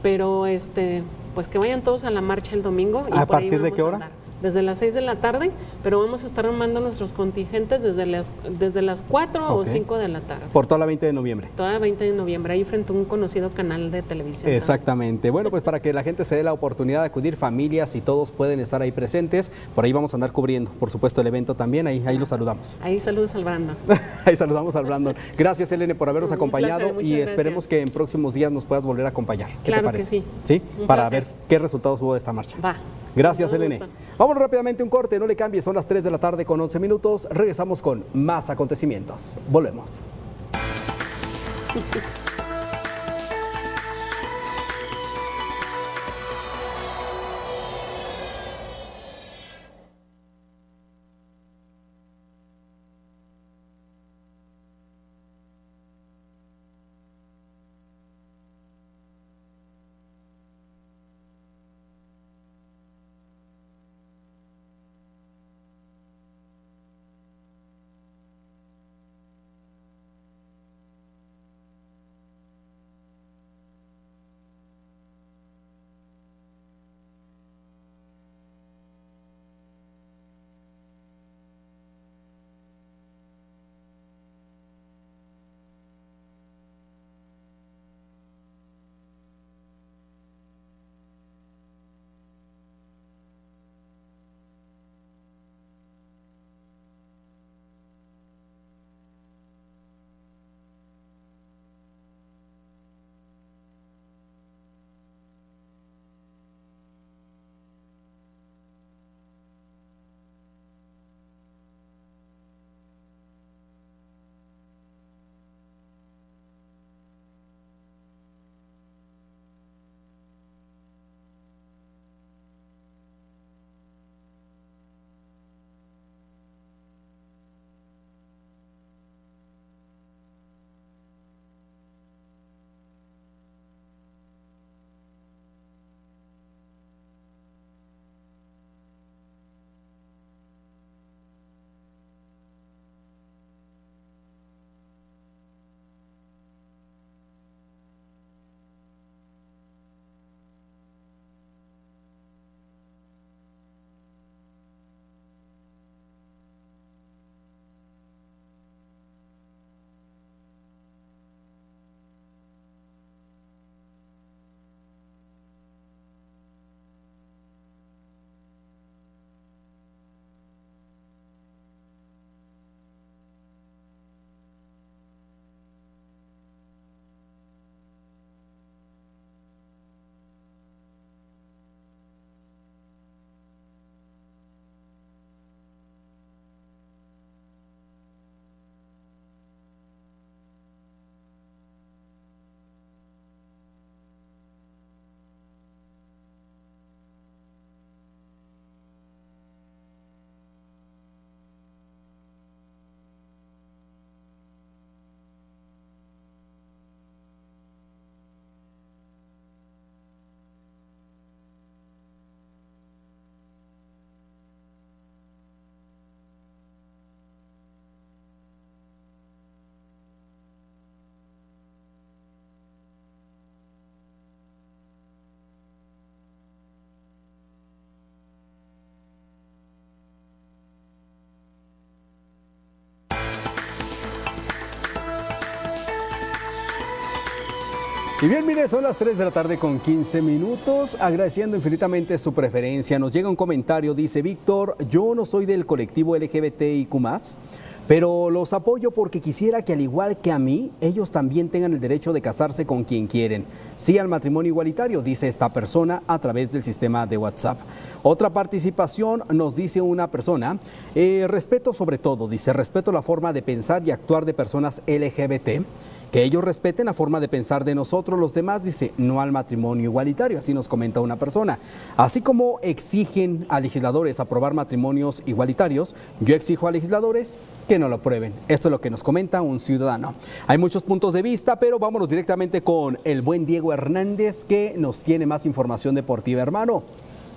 pero este, pues que vayan todos a la marcha el domingo. ¿A por ahí partir de vamos qué a hora? Desde las 6 de la tarde, pero vamos a estar armando nuestros contingentes desde las, desde las 4 o Ok. 5 de la tarde. Por toda la 20 de noviembre. Toda 20 de noviembre, ahí frente a un conocido canal de televisión. Exactamente. Bueno, pues para que la gente se dé la oportunidad de acudir, familias y todos pueden estar ahí presentes. Por ahí vamos a andar cubriendo, por supuesto, el evento también. Ahí, ahí los saludamos. Ahí saludos al Brandon. Ahí saludamos al Brandon. Gracias, Elene, por habernos acompañado placer, y esperemos gracias. que en próximos días nos puedas volver a acompañar. ¿Qué Claro te que parece? sí. ¿Sí? Un Para placer. ver qué resultados hubo de esta marcha. Va. Gracias, Elene. Vámonos rápidamente un corte, no le cambies, son las 3 de la tarde con 11 minutos. Regresamos con más acontecimientos. Volvemos. Y bien, mire, son las 3 de la tarde con 15 minutos, agradeciendo infinitamente su preferencia. Nos llega un comentario, dice Víctor, yo no soy del colectivo LGBTIQ+, pero los apoyo porque quisiera que al igual que a mí, ellos también tengan el derecho de casarse con quien quieren. Sí al matrimonio igualitario, dice esta persona a través del sistema de WhatsApp. Otra participación nos dice una persona, eh, respeto sobre todo, dice, respeto la forma de pensar y actuar de personas LGBT que ellos respeten la forma de pensar de nosotros los demás, dice, no al matrimonio igualitario, así nos comenta una persona. Así como exigen a legisladores aprobar matrimonios igualitarios, yo exijo a legisladores que no lo aprueben. Esto es lo que nos comenta un ciudadano. Hay muchos puntos de vista, pero vámonos directamente con el buen Diego Hernández que nos tiene más información deportiva, hermano.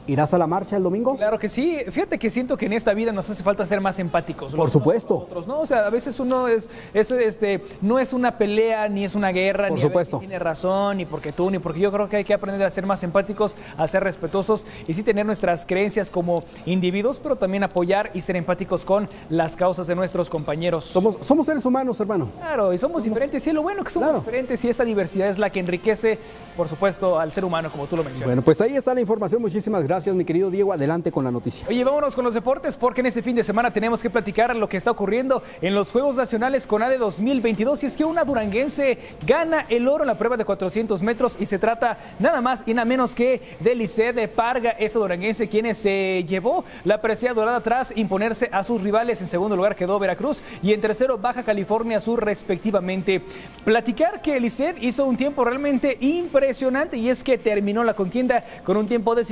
¿Irás a la marcha el domingo? Claro que sí. Fíjate que siento que en esta vida nos hace falta ser más empáticos. Por supuesto. Nosotros, ¿no? O sea, a veces uno es, es, este, no es una pelea, ni es una guerra, Por ni supuesto. tiene razón, ni porque tú, ni porque yo creo que hay que aprender a ser más empáticos, a ser respetuosos y sí tener nuestras creencias como individuos, pero también apoyar y ser empáticos con las causas de nuestros compañeros. Somos, somos seres humanos, hermano. Claro, y somos diferentes. Y es lo bueno que somos diferentes y esa diversidad es la que enriquece, por supuesto, al ser humano, como tú lo mencionas. Bueno, pues ahí está la información. Muchísimas gracias, mi querido Diego. Adelante con la noticia. Oye, vámonos con los deportes porque en este fin de semana tenemos que platicar lo que está ocurriendo en los Juegos Nacionales con ADE 2022 y es que una duranguense gana el oro en la prueba de 400 metros y se trata nada más y nada menos que de Lice de Parga, esa duranguense quien se llevó la presea dorada tras imponerse a sus rivales. En segundo lugar quedó Veracruz y en tercero Baja California Sur respectivamente. Platicar que Lisset hizo un tiempo realmente impresionante y es que terminó la contienda con un tiempo de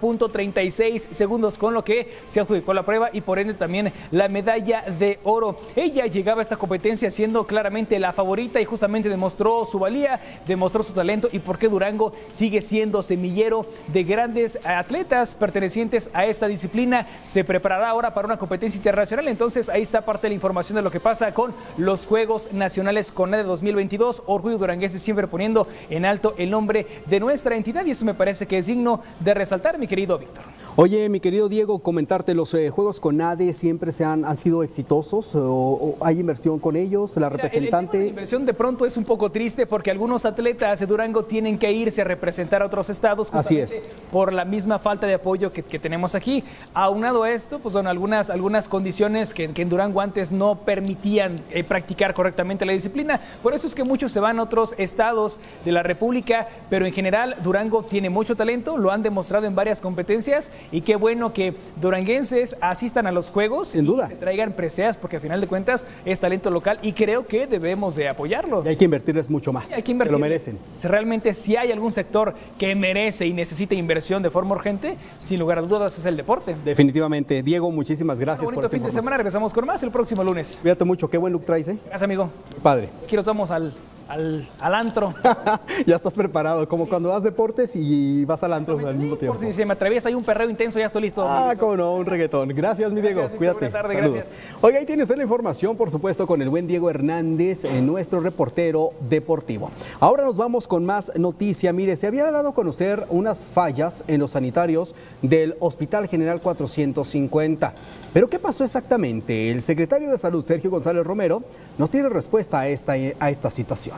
54.36 segundos, con lo que se adjudicó la prueba y por ende también la medalla de oro. Ella llegaba a esta competencia siendo claramente la favorita y justamente demostró su valía, demostró su talento y por qué Durango sigue siendo semillero de grandes atletas pertenecientes a esta disciplina. Se preparará ahora para una competencia internacional, entonces ahí está parte de la información de lo que pasa con los Juegos Nacionales con de 2022. Orgullo Duranguense siempre poniendo en alto el nombre de nuestra entidad y eso me parece que es digno de resaltar, mi querido Víctor. Oye, mi querido Diego, comentarte, ¿los eh, juegos con ADE siempre se han, han sido exitosos o, o hay inversión con ellos? La Mira, el- el tema representante... de la inversión de pronto es un poco triste porque algunos atletas de Durango tienen que irse a representar a otros estados Así justamente por la misma falta de apoyo que, que tenemos aquí. Aunado a esto, pues son algunas, algunas condiciones que, que en Durango antes no permitían eh, practicar correctamente la disciplina. Por eso es que muchos se van a otros estados de la República, pero en general Durango tiene mucho talento, lo han demostrado en varias competencias y qué bueno que duranguenses asistan a los juegos Sin y duda. se traigan preseas porque al final de cuentas es talento local y creo que debemos de apoyarlo. Y hay que invertirles mucho más. Hay que Se lo merecen. Realmente, si hay algún sector que merece y necesita inversión de forma urgente, sin lugar a dudas es el deporte. Definitivamente. Diego, muchísimas gracias Un bonito esta fin de semana, regresamos con más el próximo lunes. Cuídate mucho, qué buen look traes, ¿eh? Gracias, amigo. Padre. Aquí nos vamos al, al, al antro. ya estás preparado, como cuando das deportes y vas al antro al mismo tiempo. Por si se me atraviesa ahí un perreo intenso, ya estoy listo. Ah, cómo no, un reggaetón. Gracias, mi Diego. Cuídate. tarde, Saludos. gracias. Oiga, ahí tiene usted la información, por supuesto, con el buen Diego Hernández, eh, nuestro reportero deportivo. Ahora nos vamos con más noticia. Mire, se había dado a conocer unas fallas en los sanitarios del Hospital General 450. Pero, ¿qué pasó exactamente? El secretario de Salud, Sergio González Romero, nos tiene respuesta a esta, a esta situación.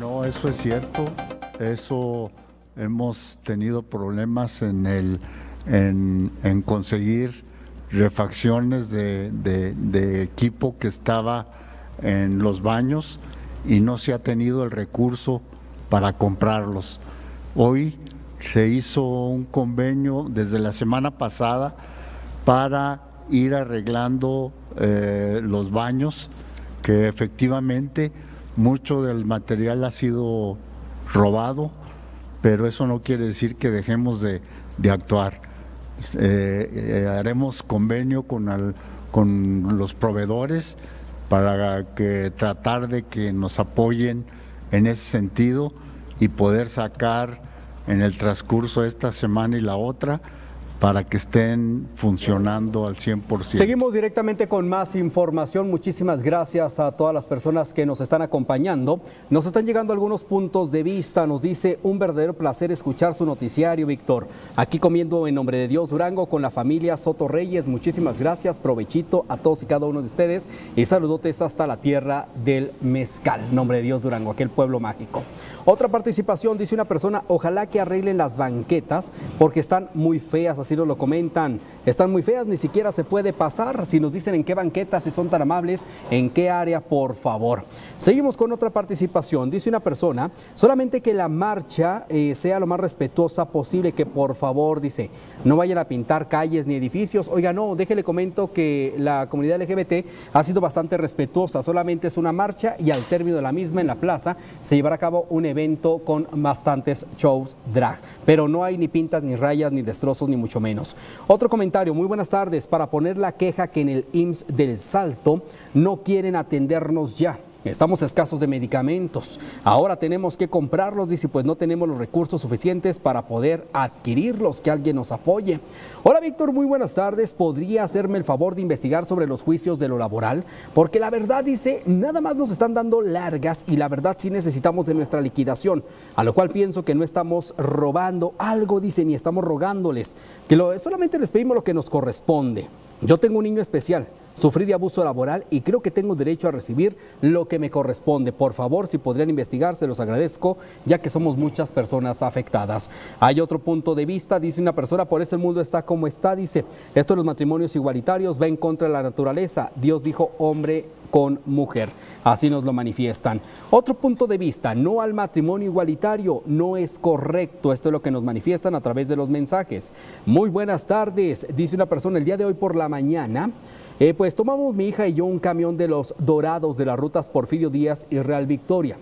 No, eso es cierto. Eso hemos tenido problemas en el en, conseguir refacciones de, de- de equipo que estaba en los baños y no se ha tenido el recurso para comprarlos. Hoy se hizo un convenio desde la semana pasada para ir arreglando eh, los baños, que efectivamente mucho del material ha sido robado, pero eso no quiere decir que dejemos de, de actuar. Eh, eh, haremos convenio con, al- con los proveedores para que tratar de que nos apoyen en ese sentido y poder sacar en el transcurso de esta semana y la otra para que estén funcionando al 100%. Seguimos directamente con más información. Muchísimas gracias a todas las personas que nos están acompañando. Nos están llegando algunos puntos de vista. Nos dice un verdadero placer escuchar su noticiario, Víctor. Aquí comiendo en nombre de Dios Durango con la familia Soto Reyes. Muchísimas gracias. Provechito a todos y cada uno de ustedes. Y saludotes hasta la tierra del Mezcal. En nombre de Dios Durango, aquel pueblo mágico. Otra participación, dice una persona, ojalá que arreglen las banquetas porque están muy feas. así nos lo comentan. Están muy feas, ni siquiera se puede pasar. Si nos dicen en qué banqueta, si son tan amables, en qué área, por favor. Seguimos con otra participación. Dice una persona, solamente que la marcha eh, sea lo más respetuosa posible, que por favor, dice, no vayan a pintar calles ni edificios. Oiga, no, déjele comento que la comunidad LGBT ha sido bastante respetuosa. Solamente es una marcha y al término de la misma en la plaza se llevará a cabo un evento con bastantes shows drag. Pero no hay ni pintas, ni rayas, ni destrozos, ni mucho menos. Otro comentario, muy buenas tardes. Para poner la queja que en el IMSS del Salto no quieren atendernos ya. Estamos escasos de medicamentos. Ahora tenemos que comprarlos, dice, pues no tenemos los recursos suficientes para poder adquirirlos, que alguien nos apoye. Hola Víctor, muy buenas tardes. ¿Podría hacerme el favor de investigar sobre los juicios de lo laboral? Porque la verdad, dice, nada más nos están dando largas y la verdad sí necesitamos de nuestra liquidación. A lo cual pienso que no estamos robando algo, dice, ni estamos rogándoles, que lo, solamente les pedimos lo que nos corresponde. Yo tengo un niño especial. Sufrí de abuso laboral y creo que tengo derecho a recibir lo que me corresponde. Por favor, si podrían investigar, se los agradezco, ya que somos muchas personas afectadas. Hay otro punto de vista, dice una persona, por eso el mundo está como está, dice, esto de los matrimonios igualitarios va en contra de la naturaleza. Dios dijo hombre con mujer. Así nos lo manifiestan. Otro punto de vista, no al matrimonio igualitario, no es correcto. Esto es lo que nos manifiestan a través de los mensajes. Muy buenas tardes, dice una persona el día de hoy por la mañana. Eh, pues tomamos mi hija y yo un camión de los dorados de las rutas Porfirio Díaz y Real Victoria.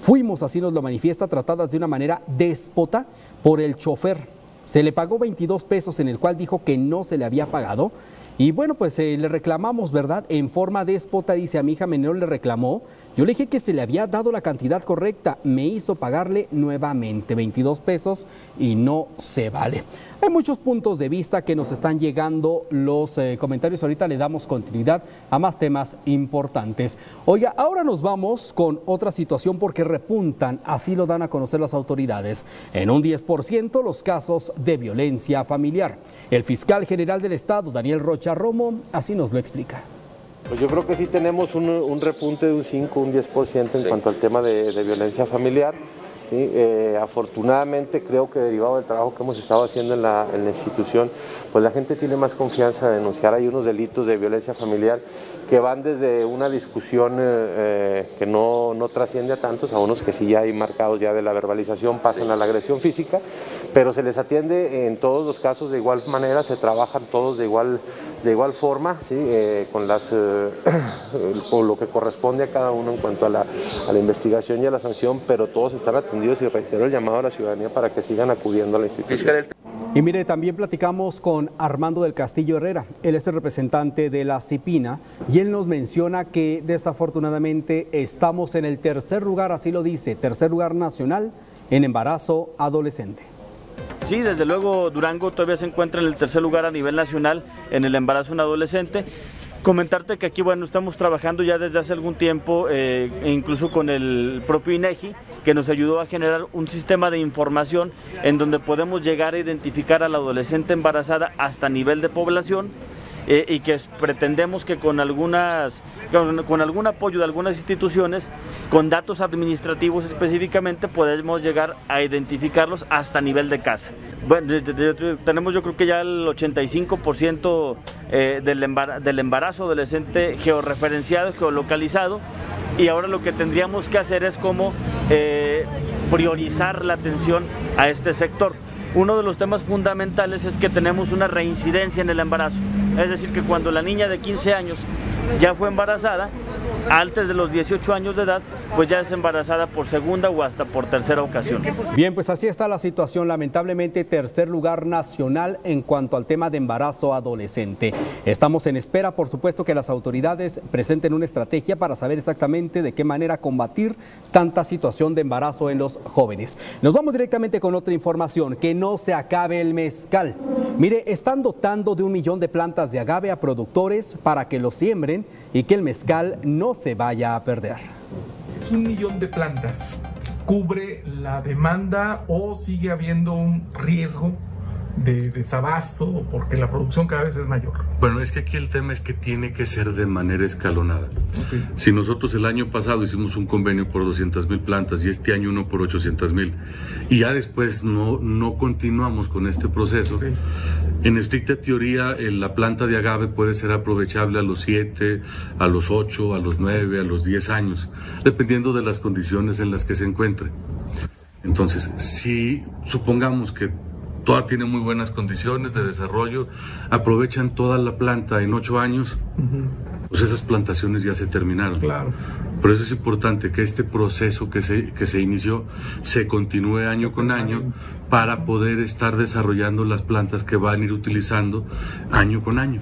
Fuimos, así nos lo manifiesta, tratadas de una manera déspota por el chofer. Se le pagó 22 pesos en el cual dijo que no se le había pagado. Y bueno, pues eh, le reclamamos, ¿verdad? En forma déspota, dice a mi hija menor, le reclamó. Yo le dije que se le había dado la cantidad correcta. Me hizo pagarle nuevamente 22 pesos y no se vale. Hay muchos puntos de vista que nos están llegando los eh, comentarios. Ahorita le damos continuidad a más temas importantes. Oiga, ahora nos vamos con otra situación porque repuntan, así lo dan a conocer las autoridades, en un 10% los casos de violencia familiar. El fiscal general del Estado, Daniel Rocha Romo, así nos lo explica. Pues yo creo que sí tenemos un, repunte de un 5, un 10% en cuanto al tema de violencia familiar. ¿Sí? Eh, afortunadamente creo que derivado del trabajo que hemos estado haciendo en la, institución, pues la gente tiene más confianza en denunciar. Hay unos delitos de violencia familiar que van desde una discusión eh, eh, que no, no, trasciende a tantos, a unos que sí ya hay marcados ya de la verbalización, pasan a la agresión física, pero se les atiende en todos los casos de igual manera, se trabajan todos de igual, de igual forma, ¿sí? con, las, con lo que corresponde a cada uno en cuanto a la, a la investigación y a la sanción, pero todos están atendidos y reitero el llamado a la ciudadanía para que sigan acudiendo a la institución. Y mire, también platicamos con Armando del Castillo Herrera, él es el representante de la CIPINA y él nos menciona que desafortunadamente estamos en el tercer lugar, así lo dice, tercer lugar nacional en embarazo adolescente. Sí, desde luego Durango todavía se encuentra en el tercer lugar a nivel nacional en el embarazo en adolescente Comentarte que aquí, bueno, estamos trabajando ya desde hace algún tiempo, eh, incluso con el propio INEGI, que nos ayudó a generar un sistema de información en donde podemos llegar a identificar a la adolescente embarazada hasta nivel de población eh, y que pretendemos que con algunas con, algún apoyo de algunas instituciones, con datos administrativos específicamente, podemos llegar a identificarlos hasta nivel de casa. Bueno, tenemos yo creo que ya el 85% eh, del, embarazo, del embarazo adolescente georreferenciado, geolocalizado, y ahora lo que tendríamos que hacer es como eh, priorizar la atención a este sector. Uno de los temas fundamentales es que tenemos una reincidencia en el embarazo. Es decir, que cuando la niña de 15 años ya fue embarazada, antes de los 18 años de edad, pues ya es embarazada por segunda o hasta por tercera ocasión. Bien, pues así está la situación. Lamentablemente, tercer lugar nacional en cuanto al tema de embarazo adolescente. Estamos en espera, por supuesto, que las autoridades presenten una estrategia para saber exactamente de qué manera combatir tanta situación de embarazo en los jóvenes. Nos vamos directamente con otra información, que no se acabe el mezcal. Mire, están dotando de un millón de plantas de agave a productores para que lo siembren y que el mezcal no se vaya a perder. Es un millón de plantas. ¿Cubre la demanda o sigue habiendo un riesgo de desabasto, porque la producción cada vez es mayor. Bueno, es que aquí el tema es que tiene que ser de manera escalonada. Si nosotros el año pasado hicimos un convenio por 200 mil plantas y este año uno por 800 mil, y ya después no, no continuamos con este proceso, en estricta teoría eh, la planta de agave puede ser aprovechable a los 7, a los 8, a los 9, a los 10 años, dependiendo de las condiciones en las que se encuentre. Entonces, si supongamos que toda tiene muy buenas condiciones de desarrollo, aprovechan toda la planta en ocho años, pues esas plantaciones ya se terminaron. Claro. Por eso es importante que este proceso que se, que se inició se continúe año con año para poder estar desarrollando las plantas que van a ir utilizando año con año.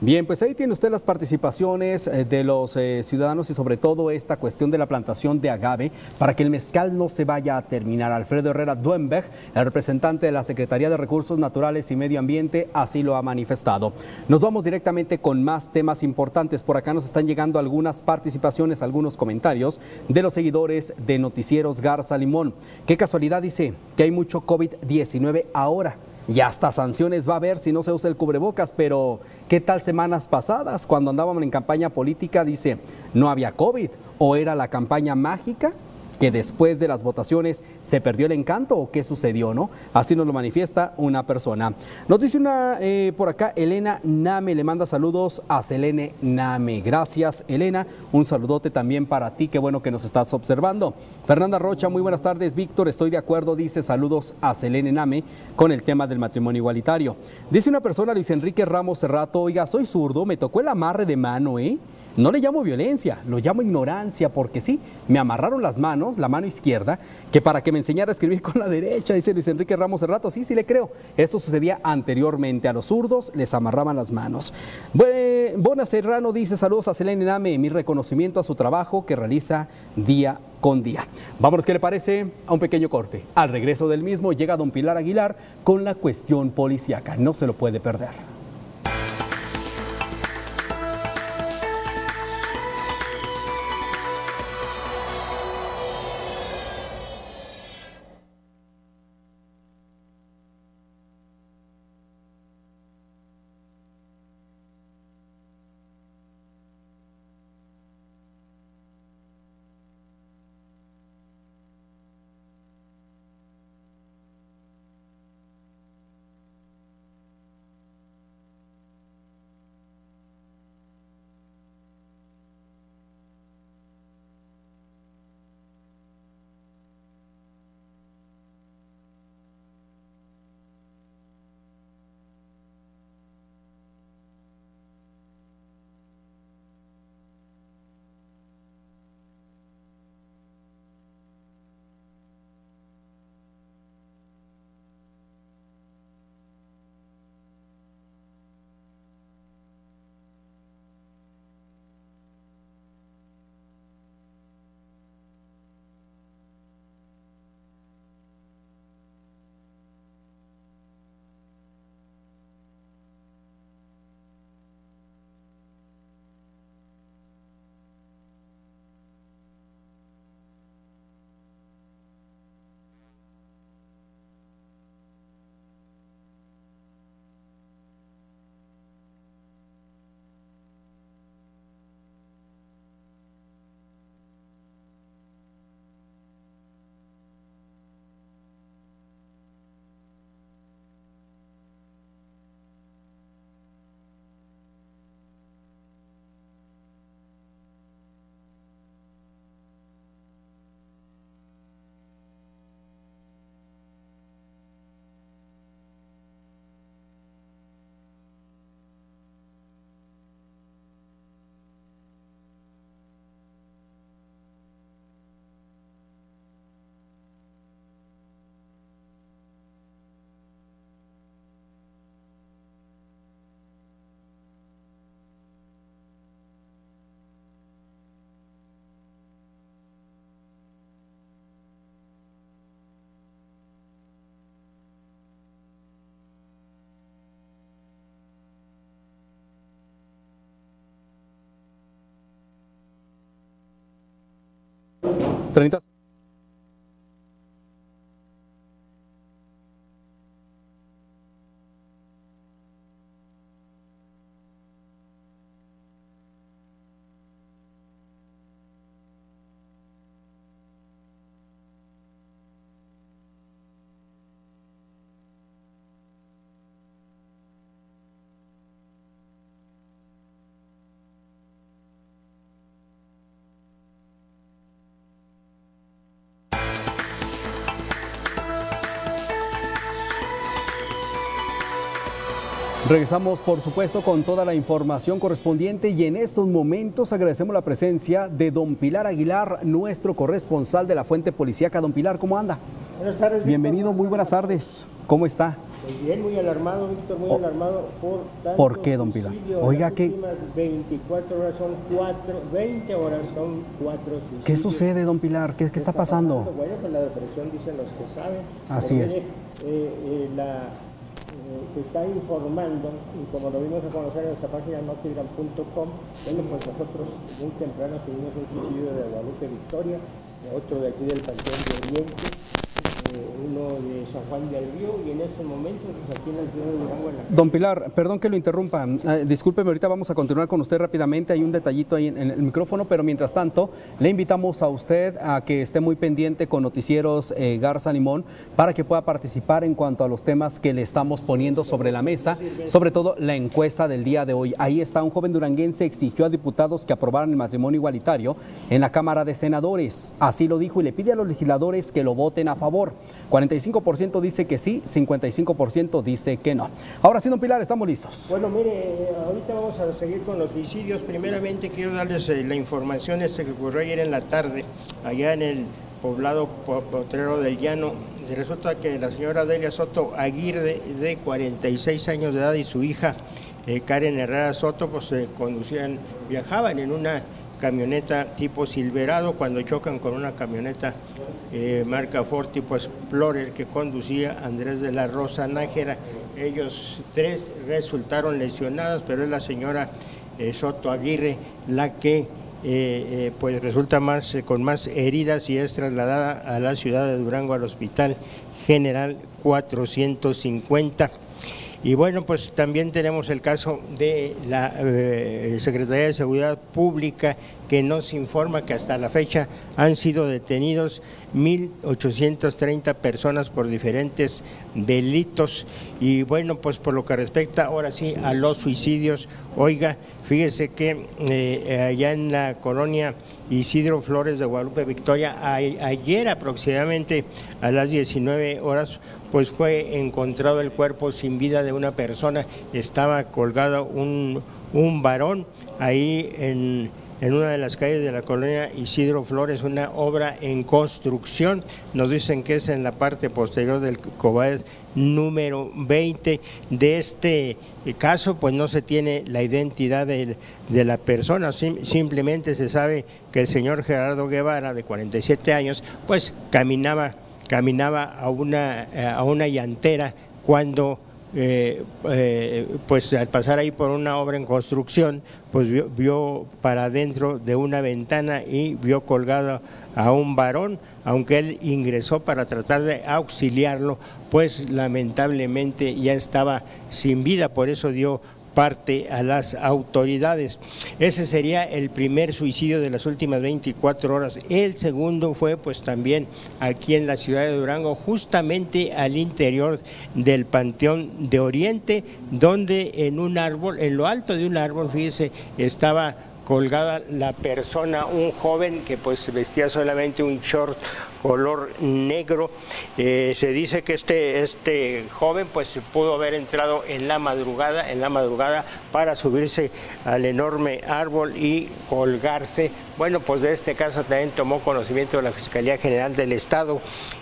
Bien, pues ahí tiene usted las participaciones eh, de los eh, ciudadanos y sobre todo esta cuestión de la plantación de agave para que el mezcal no se vaya a terminar. Alfredo Herrera Duenberg, el representante de la Secretaría de Recursos Naturales y Medio Ambiente, así lo ha manifestado. Nos vamos directamente con más temas importantes. Por acá nos están llegando algunas participaciones, algunos comentarios de los seguidores de Noticieros Garza Limón. Qué casualidad dice que hay mucho COVID-19 ahora. Y hasta sanciones va a haber si no se usa el cubrebocas, pero ¿qué tal semanas pasadas cuando andábamos en campaña política? Dice, no había COVID o era la campaña mágica que después de las votaciones se perdió el encanto o qué sucedió, ¿no? Así nos lo manifiesta una persona. Nos dice una eh, por acá, Elena Name, le manda saludos a Selene Name. Gracias, Elena. Un saludote también para ti, qué bueno que nos estás observando. Fernanda Rocha, muy buenas tardes, Víctor. Estoy de acuerdo, dice saludos a Selene Name con el tema del matrimonio igualitario. Dice una persona, Luis Enrique Ramos Cerrato, oiga, soy zurdo, me tocó el amarre de mano, ¿eh? No le llamo violencia, lo llamo ignorancia, porque sí, me amarraron las manos, la mano izquierda, que para que me enseñara a escribir con la derecha, dice Luis Enrique Ramos Cerrato. Sí, sí le creo. Esto sucedía anteriormente. A los zurdos les amarraban las manos. Bona Serrano dice: Saludos a Selene Name, mi reconocimiento a su trabajo que realiza día con día. Vámonos, ¿qué le parece? A un pequeño corte. Al regreso del mismo llega don Pilar Aguilar con la cuestión policíaca. No se lo puede perder. Treinta. Regresamos, por supuesto, con toda la información correspondiente y en estos momentos agradecemos la presencia de don Pilar Aguilar, nuestro corresponsal de la Fuente Policíaca. Don Pilar, ¿cómo anda? Buenas tardes. Víctor. Bienvenido, muy buenas tardes. ¿Cómo está? Muy bien, muy alarmado, Víctor, muy Oh. alarmado por tanto ¿Por qué, don Pilar? Oiga, Las ¿qué- últimas 24 horas son 4, 20 horas son 4 suicidios. ¿Qué sucede, don Pilar? ¿Qué, qué está pasando? Bueno, pues la depresión dicen los que saben. Así es. eh, eh, la, se está informando, y como lo vimos a conocer en nuestra página notigram.com, bueno, pues nosotros muy temprano tuvimos un suicidio de Guadalupe Victoria, otro de aquí del Panteón de Oriente, eh, uno de San Juan del Río, y en ese momento, pues aquí en la ciudad de Durango, en la Don Pilar, perdón que lo interrumpa. Eh, ahorita vamos a continuar con usted rápidamente. Hay un detallito ahí en, en el micrófono, pero mientras tanto, le invitamos a usted a que esté muy pendiente con Noticieros eh, Garza Limón para que pueda participar en cuanto a los temas que le estamos poniendo sobre la mesa, sobre todo la encuesta del día de hoy. Ahí está, un joven duranguense exigió a diputados que aprobaran el matrimonio igualitario en la Cámara de Senadores. Así lo dijo y le pide a los legisladores que lo voten a favor. 45% dice que sí, 55% dice que no. Ahora sí, don Pilar, estamos listos. Bueno, mire, eh, ahorita vamos a seguir con los suicidios. Primeramente quiero darles eh, la información este que ocurrió ayer en la tarde, allá en el poblado Po- Potrero del Llano. Resulta que la señora Delia Soto Aguirre, de 46 años de edad, y su hija eh, Karen Herrera Soto, pues se conducían, viajaban en una camioneta tipo Silverado cuando chocan con una camioneta eh, marca Ford tipo Explorer que conducía Andrés de la Rosa Nájera. Ellos tres resultaron lesionados, pero es la señora eh, Soto Aguirre la que eh, pues resulta más con más heridas y es trasladada a la ciudad de Durango al Hospital General 450. Y bueno, pues también tenemos el caso de la eh, Secretaría de Seguridad Pública que nos informa que hasta la fecha han sido detenidos 1.830 personas por diferentes delitos. Y bueno, pues por lo que respecta ahora sí a los suicidios, oiga, fíjese que eh, allá en la colonia Isidro Flores de Guadalupe Victoria, ayer aproximadamente a las 19 horas, pues fue encontrado el cuerpo sin vida de una persona, estaba colgado un, un varón ahí en, en una de las calles de la colonia Isidro Flores, una obra en construcción, nos dicen que es en la parte posterior del COBAED número 20 de este caso, pues no se tiene la identidad de, la persona, sim- simplemente se sabe que el señor Gerardo Guevara, de 47 años, pues caminaba caminaba a una, eh, a una llantera cuando eh, eh, pues al pasar ahí por una obra en construcción, pues vio, vio para adentro de una ventana y vio colgado a un varón, aunque él ingresó para tratar de auxiliarlo, pues lamentablemente ya estaba sin vida, por eso dio parte a las autoridades. Ese sería el primer suicidio de las últimas 24 horas. El segundo fue pues también aquí en la ciudad de Durango, justamente al interior del Panteón de Oriente, donde en un árbol, en lo alto de un árbol, fíjese, estaba colgada la persona, un joven que pues vestía solamente un short color negro. Eh, se dice que este, este joven pues pudo haber entrado en la madrugada, en la madrugada para subirse al enorme árbol y colgarse. Bueno, pues de este caso también tomó conocimiento de la Fiscalía General del Estado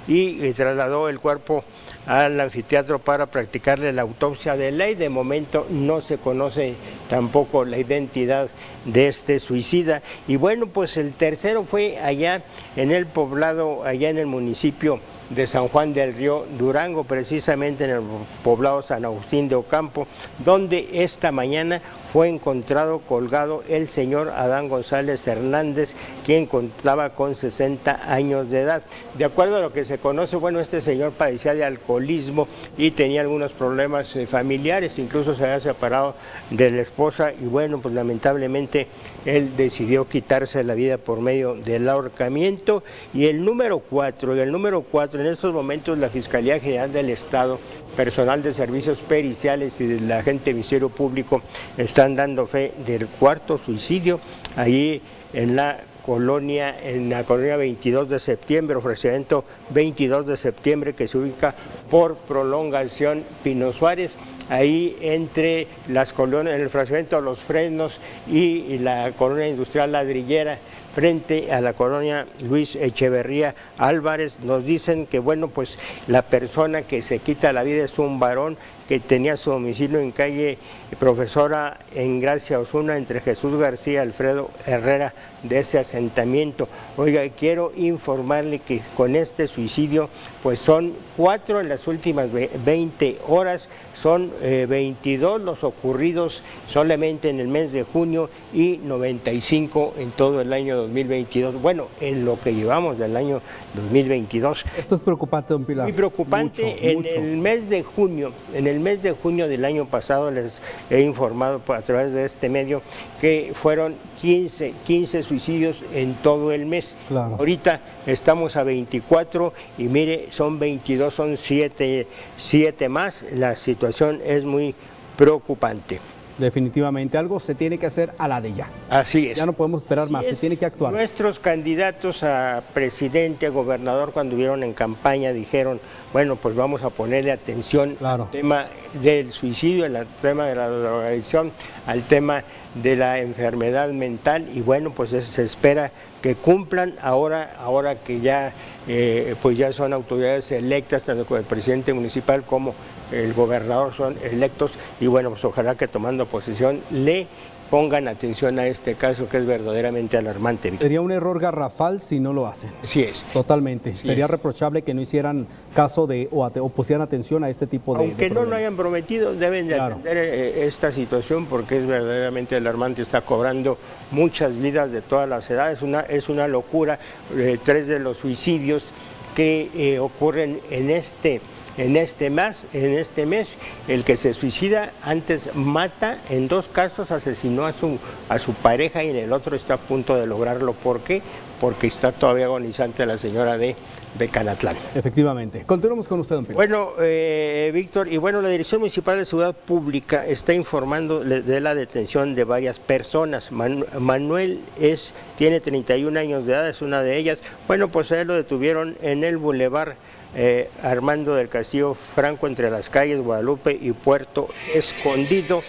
y eh, trasladó el cuerpo al anfiteatro para practicarle la autopsia de ley. De momento no se conoce tampoco la identidad de este suicida. Y bueno, pues el tercero fue allá en el poblado, allá en el municipio de San Juan del Río Durango, precisamente en el poblado San Agustín de Ocampo, donde esta mañana fue encontrado colgado el señor Adán González Hernández, quien contaba con 60 años de edad. De acuerdo a lo que se conoce, bueno, este señor padecía de alcoholismo y tenía algunos problemas eh, familiares, incluso se había separado de la esposa y bueno, pues lamentablemente él decidió quitarse la vida por medio del ahorcamiento. Y el número cuatro, y el número cuatro, en estos momentos la Fiscalía General del Estado, personal de servicios periciales y del agente Ministerio Público están dando fe del cuarto suicidio allí en la colonia, en la colonia 22 de septiembre, ofrecimiento 22 de septiembre que se ubica por prolongación Pino Suárez. ahí entre las colonias, el fragmento Los Frenos y la colonia industrial ladrillera frente a la colonia Luis Echeverría Álvarez. Nos dicen que, bueno, pues la persona que se quita la vida es un varón que tenía su domicilio en calle Profesora en Gracia Osuna entre Jesús García y Alfredo Herrera de ese asentamiento. Oiga, quiero informarle que con este suicidio, pues son cuatro en las últimas 20 horas, son 22 eh, los ocurridos solamente en el mes de junio y 95 en todo el año 2022. Bueno, en lo que llevamos del año 2022. Esto es preocupante, don Pilar. Muy preocupante. en el mes de junio, en el mes de junio del año pasado les he informado a través de este medio que fueron 15, 15 suicidios en todo el mes. Ahorita estamos a 24 y mire, son 22, son 7, 7 más. La situación es muy preocupante. Definitivamente, algo se tiene que hacer a la de ya. Así es. Ya no podemos esperar más, se tiene que actuar. Nuestros candidatos a presidente, a gobernador, cuando vieron en campaña, dijeron, bueno, pues vamos a ponerle atención al tema del suicidio, al tema de la drogadicción, al tema de la enfermedad mental y bueno, pues se espera que cumplan ahora, ahora que ya, eh, pues ya son autoridades electas, tanto el presidente municipal como el gobernador son electos y bueno, pues ojalá que tomando posición le pongan atención a este caso que es verdaderamente alarmante. Sería un error garrafal si no lo hacen. Sí es. Totalmente. Sería reprochable que no hicieran caso de o, pusieran atención a este tipo de Aunque no lo hayan prometido, deben de atender eh, esta situación porque es verdaderamente alarmante. Está cobrando muchas vidas de todas las edades. Una, es una locura. Eh, tres de los suicidios que eh, ocurren en este en este mes, en este mes, el que se suicida antes mata, en dos casos asesinó a su, a su pareja y en el otro está a punto de lograrlo. ¿Por qué? Porque está todavía agonizante la señora de Canatlán. Efectivamente. Continuamos con usted, don Pedro. Bueno, eh, Víctor, y bueno, la Dirección Municipal de Seguridad Pública está informando de la detención de varias personas. Manuel es, tiene 31 años de edad, es una de ellas. Bueno, pues a él lo detuvieron en el Boulevard eh, Armando del Castillo Franco entre las calles Guadalupe y Puerto Escondido.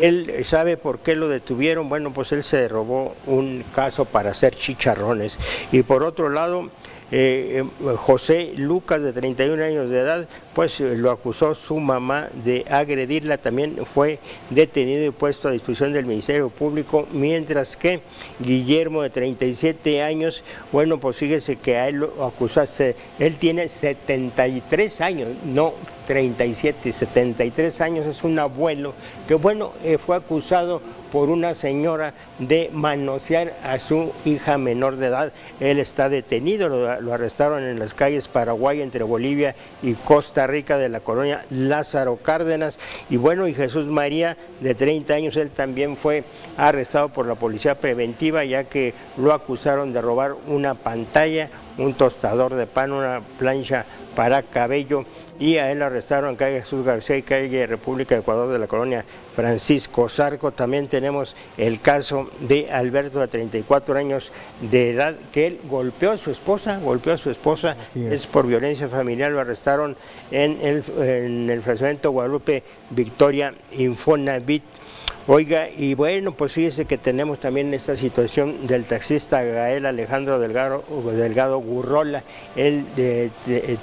Él sabe por qué lo detuvieron. Bueno, pues él se robó un caso para hacer chicharrones. Y por otro lado, eh, eh, José Lucas, de 31 años de edad, pues eh, lo acusó su mamá de agredirla, también fue detenido y puesto a disposición del Ministerio Público, mientras que Guillermo, de 37 años, bueno, pues fíjese que a él lo acusaste, él tiene 73 años, no 37, 73 años, es un abuelo que, bueno, fue acusado por una señora de manosear a su hija menor de edad. Él está detenido, lo, arrestaron en las calles Paraguay entre Bolivia y Costa Rica de la colonia Lázaro Cárdenas. Y bueno, y Jesús María, de 30 años, él también fue arrestado por la policía preventiva ya que lo acusaron de robar una pantalla, un tostador de pan, una plancha para cabello y a él arrestaron en calle Jesús García y calle República de Ecuador de la colonia Francisco Zarco. También tenemos el caso de Alberto de 34 años de edad que él golpeó a su esposa, golpeó a su esposa, es. por violencia familiar, lo arrestaron en el, en el fraccionamiento Guadalupe Victoria Infonavit. Oiga, y bueno, pues fíjese que tenemos también esta situación del taxista Gael Alejandro Delgado, Delgado Gurrola. Él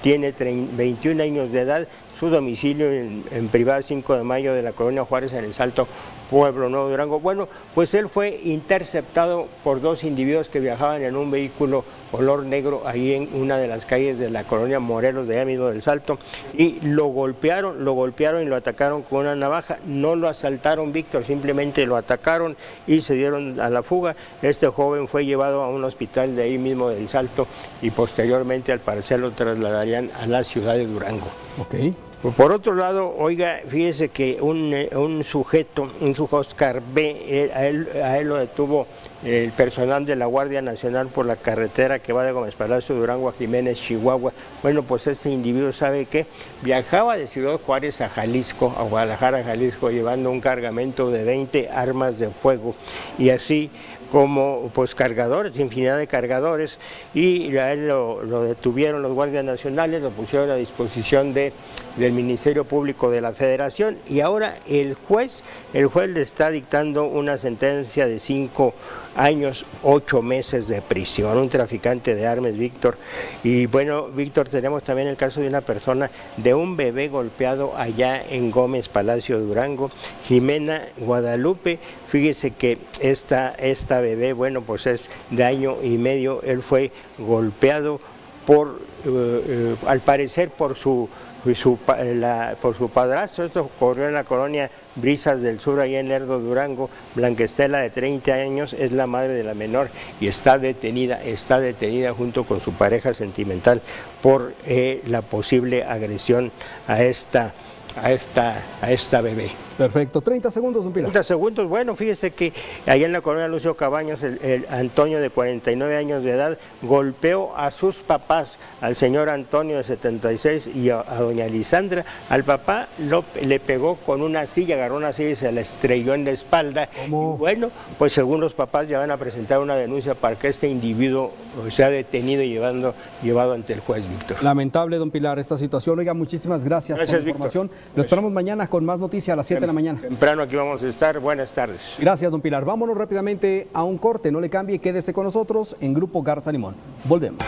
tiene 21 años de edad, su domicilio en, en privada 5 de mayo de la Colonia Juárez en el Salto Pueblo Nuevo Durango. Bueno, pues él fue interceptado por dos individuos que viajaban en un vehículo color negro ahí en una de las calles de la colonia Morelos de Ámido del Salto y lo golpearon, lo golpearon y lo atacaron con una navaja. No lo asaltaron, Víctor, simplemente lo atacaron y se dieron a la fuga. Este joven fue llevado a un hospital de ahí mismo del Salto y posteriormente al parecer lo trasladarían a la ciudad de Durango. Okay. Por otro lado, oiga, fíjese que un, eh, sujeto, un sujeto Oscar B, eh, a, él, a él lo detuvo el personal de la Guardia Nacional por la carretera que va de Gómez Palacio, Durango a Jiménez, Chihuahua. Bueno, pues este individuo sabe que viajaba de Ciudad Juárez a Jalisco, a Guadalajara, Jalisco, llevando un cargamento de 20 armas de fuego y así como pues cargadores, infinidad de cargadores, y a él lo, detuvieron los guardias nacionales, lo pusieron a disposición de, del Ministerio Público de la Federación y ahora el juez, el juez le está dictando una sentencia de cinco años, ocho meses de prisión, un traficante de armas, Víctor. Y bueno, Víctor, tenemos también el caso de una persona, de un bebé golpeado allá en Gómez Palacio Durango, Jimena Guadalupe. Fíjese que esta, esta bebé, bueno, pues es de año y medio, él fue golpeado por, eh, eh, al parecer por su su, por su padrastro, esto ocurrió en la colonia Brisas del Sur, ahí en Lerdo, Durango, Blanquestela de 30 años es la madre de la menor y está detenida, está detenida junto con su pareja sentimental por eh, la posible agresión a esta, a esta, a esta bebé. Perfecto, 30 segundos, don Pilar. 30 segundos, bueno, fíjese que allá en la colonia Lucio Cabaños, el, Antonio de 49 años de edad golpeó a sus papás, al señor Antonio de 76 y a, doña Lisandra. Al papá lo, le pegó con una silla, agarró una silla y se la estrelló en la espalda. bueno, pues según los papás ya van a presentar una denuncia para que este individuo sea detenido y llevando, llevado ante el juez, Víctor. Lamentable, don Pilar, esta situación. Oiga, muchísimas gracias, por la información. Lo esperamos mañana con más noticias a las 7 la mañana. Temprano aquí vamos a estar. Buenas tardes. Gracias, don Pilar. Vámonos rápidamente a un corte. No le cambie, quédese con nosotros en Grupo Garza Limón. Volvemos.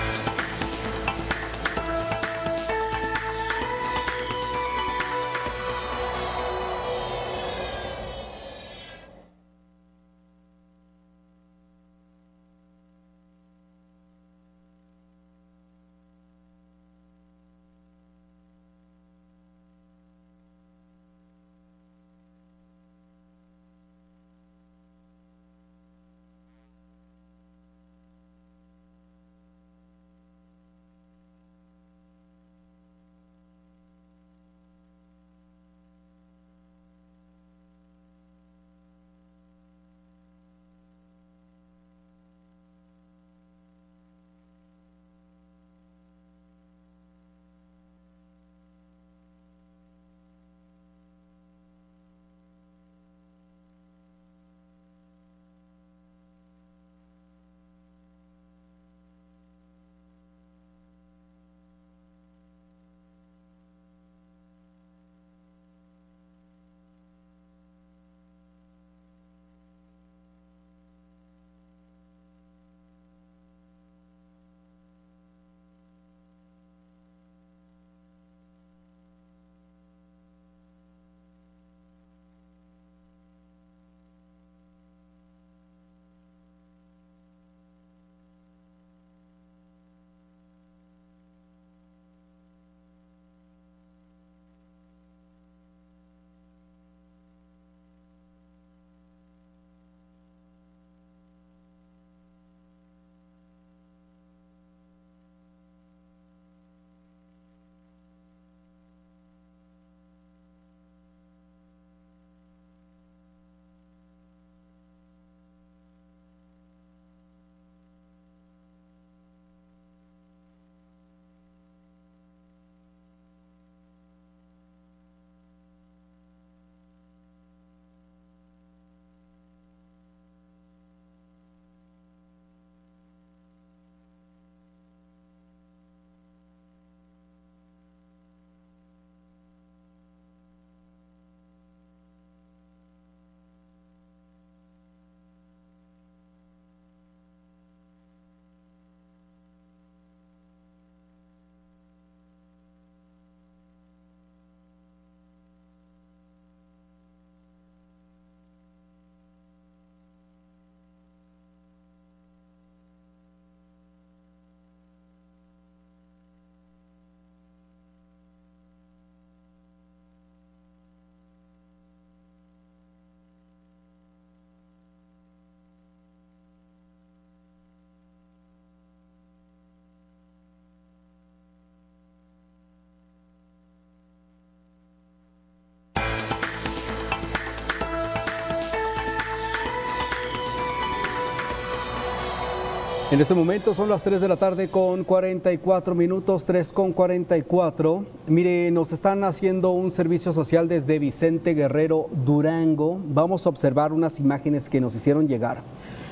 En este momento son las 3 de la tarde con 44 minutos, 3 con 44. Mire, nos están haciendo un servicio social desde Vicente Guerrero Durango. Vamos a observar unas imágenes que nos hicieron llegar.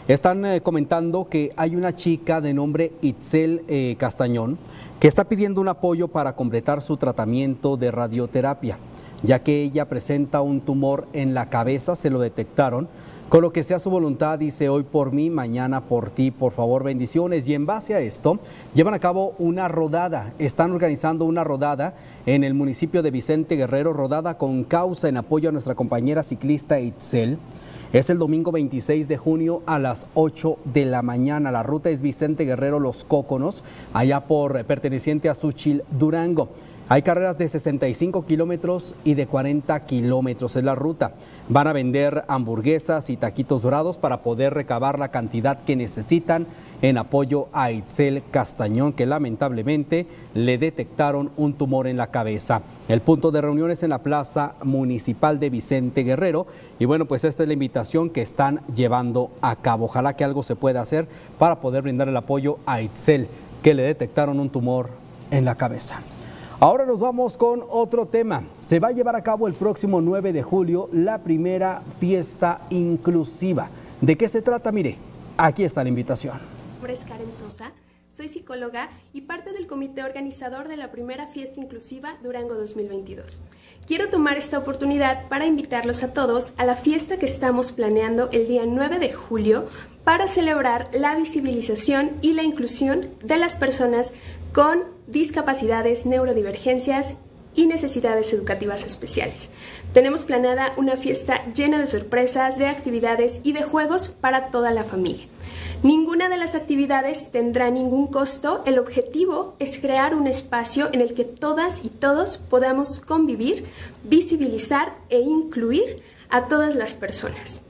Están eh, comentando que hay una chica de nombre Itzel eh, Castañón que está pidiendo un apoyo para completar su tratamiento de radioterapia, ya que ella presenta un tumor en la cabeza, se lo detectaron con lo que sea su voluntad, dice hoy por mí, mañana por ti, por favor, bendiciones. Y en base a esto, llevan a cabo una rodada. Están organizando una rodada en el municipio de Vicente Guerrero, rodada con causa en apoyo a nuestra compañera ciclista Itzel. Es el domingo 26 de junio a las 8 de la mañana. La ruta es Vicente Guerrero Los Cóconos, allá por perteneciente a Suchil, Durango. Hay carreras de 65 kilómetros y de 40 kilómetros en la ruta. Van a vender hamburguesas y taquitos dorados para poder recabar la cantidad que necesitan en apoyo a Itzel Castañón, que lamentablemente le detectaron un tumor en la cabeza. El punto de reunión es en la Plaza Municipal de Vicente Guerrero. Y bueno, pues esta es la invitación que están llevando a cabo. Ojalá que algo se pueda hacer para poder brindar el apoyo a Itzel, que le detectaron un tumor en la cabeza. Ahora nos vamos con otro tema. Se va a llevar a cabo el próximo 9 de julio la primera fiesta inclusiva. ¿De qué se trata? Mire, aquí está la invitación. Karen Sosa, soy psicóloga y parte del comité organizador de la primera fiesta inclusiva Durango 2022. Quiero tomar esta oportunidad para invitarlos a todos a la fiesta que estamos planeando el día 9 de julio para celebrar la visibilización y la inclusión de las personas con discapacidades, neurodivergencias y necesidades educativas especiales. Tenemos planeada una fiesta llena de sorpresas, de actividades y de juegos para toda la familia. Ninguna de las actividades tendrá ningún costo. El objetivo es crear un espacio en el que todas y todos podamos convivir, visibilizar e incluir a todas las personas.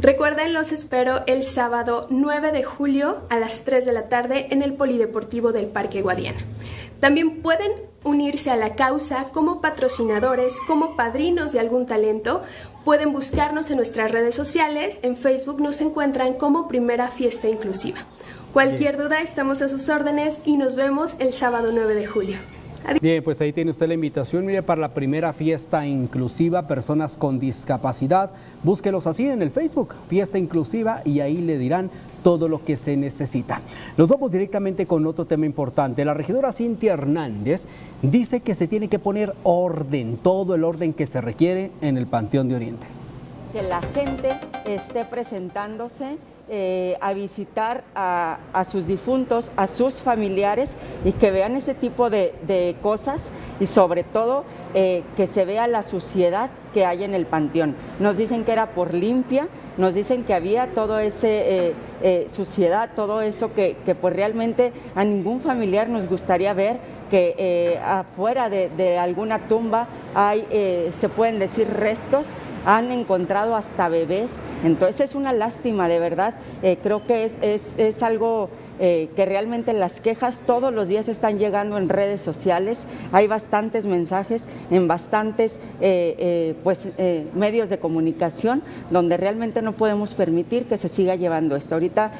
Recuerden, los espero el sábado 9 de julio a las 3 de la tarde en el Polideportivo del Parque Guadiana. También pueden unirse a la causa como patrocinadores, como padrinos de algún talento. Pueden buscarnos en nuestras redes sociales. En Facebook nos encuentran como Primera Fiesta Inclusiva. Cualquier duda, estamos a sus órdenes y nos vemos el sábado 9 de julio. Bien, pues ahí tiene usted la invitación, mire, para la primera fiesta inclusiva, personas con discapacidad. Búsquelos así en el Facebook, fiesta inclusiva, y ahí le dirán todo lo que se necesita. Nos vamos directamente con otro tema importante. La regidora Cintia Hernández dice que se tiene que poner orden, todo el orden que se requiere en el Panteón de Oriente. Que la gente esté presentándose eh, a visitar a, sus difuntos, a sus familiares y que vean ese tipo de, cosas y sobre todo eh, que se vea la suciedad que hay en el panteón. Nos dicen que era por limpia, nos dicen que había todo ese eh, suciedad, todo eso que, pues realmente a ningún familiar nos gustaría ver que afuera de, de, alguna tumba hay, se pueden decir restos han encontrado hasta bebés. Entonces es una lástima, de verdad. Eh, creo que es, es, algo eh, que realmente las quejas todos los días están llegando en redes sociales. Hay bastantes mensajes en bastantes eh, pues, medios de comunicación donde realmente no podemos permitir que se siga llevando esto. Ahorita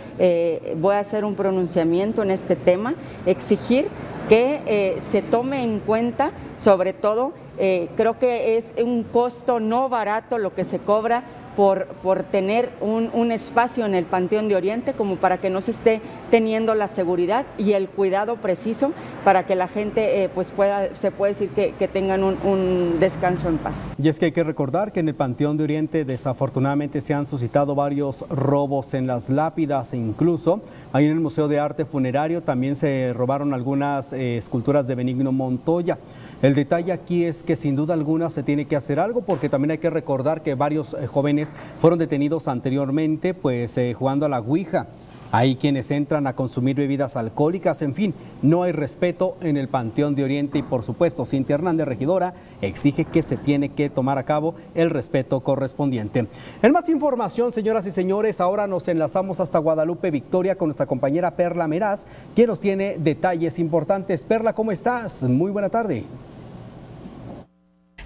voy a hacer un pronunciamiento en este tema, exigir que se tome en cuenta sobre todo eh, creo que es un costo no barato lo que se cobra por, por tener un, espacio en el Panteón de Oriente como para que no se esté teniendo la seguridad y el cuidado preciso para que la gente eh, pues pueda, se puede decir que, tengan un, un, descanso en paz. Y es que hay que recordar que en el Panteón de Oriente desafortunadamente se han suscitado varios robos en las lápidas e incluso ahí en el Museo de Arte Funerario también se robaron algunas eh, esculturas de Benigno Montoya. El detalle aquí es que sin duda alguna se tiene que hacer algo porque también hay que recordar que varios eh, jóvenes fueron detenidos anteriormente pues eh, jugando a la Ouija. Hay quienes entran a consumir bebidas alcohólicas, en fin, no hay respeto en el Panteón de Oriente y por supuesto Cintia Hernández, regidora, exige que se tiene que tomar a cabo el respeto correspondiente. En más información, señoras y señores, ahora nos enlazamos hasta Guadalupe Victoria con nuestra compañera Perla Meraz, quien nos tiene detalles importantes. Perla, ¿cómo estás? Muy buena tarde.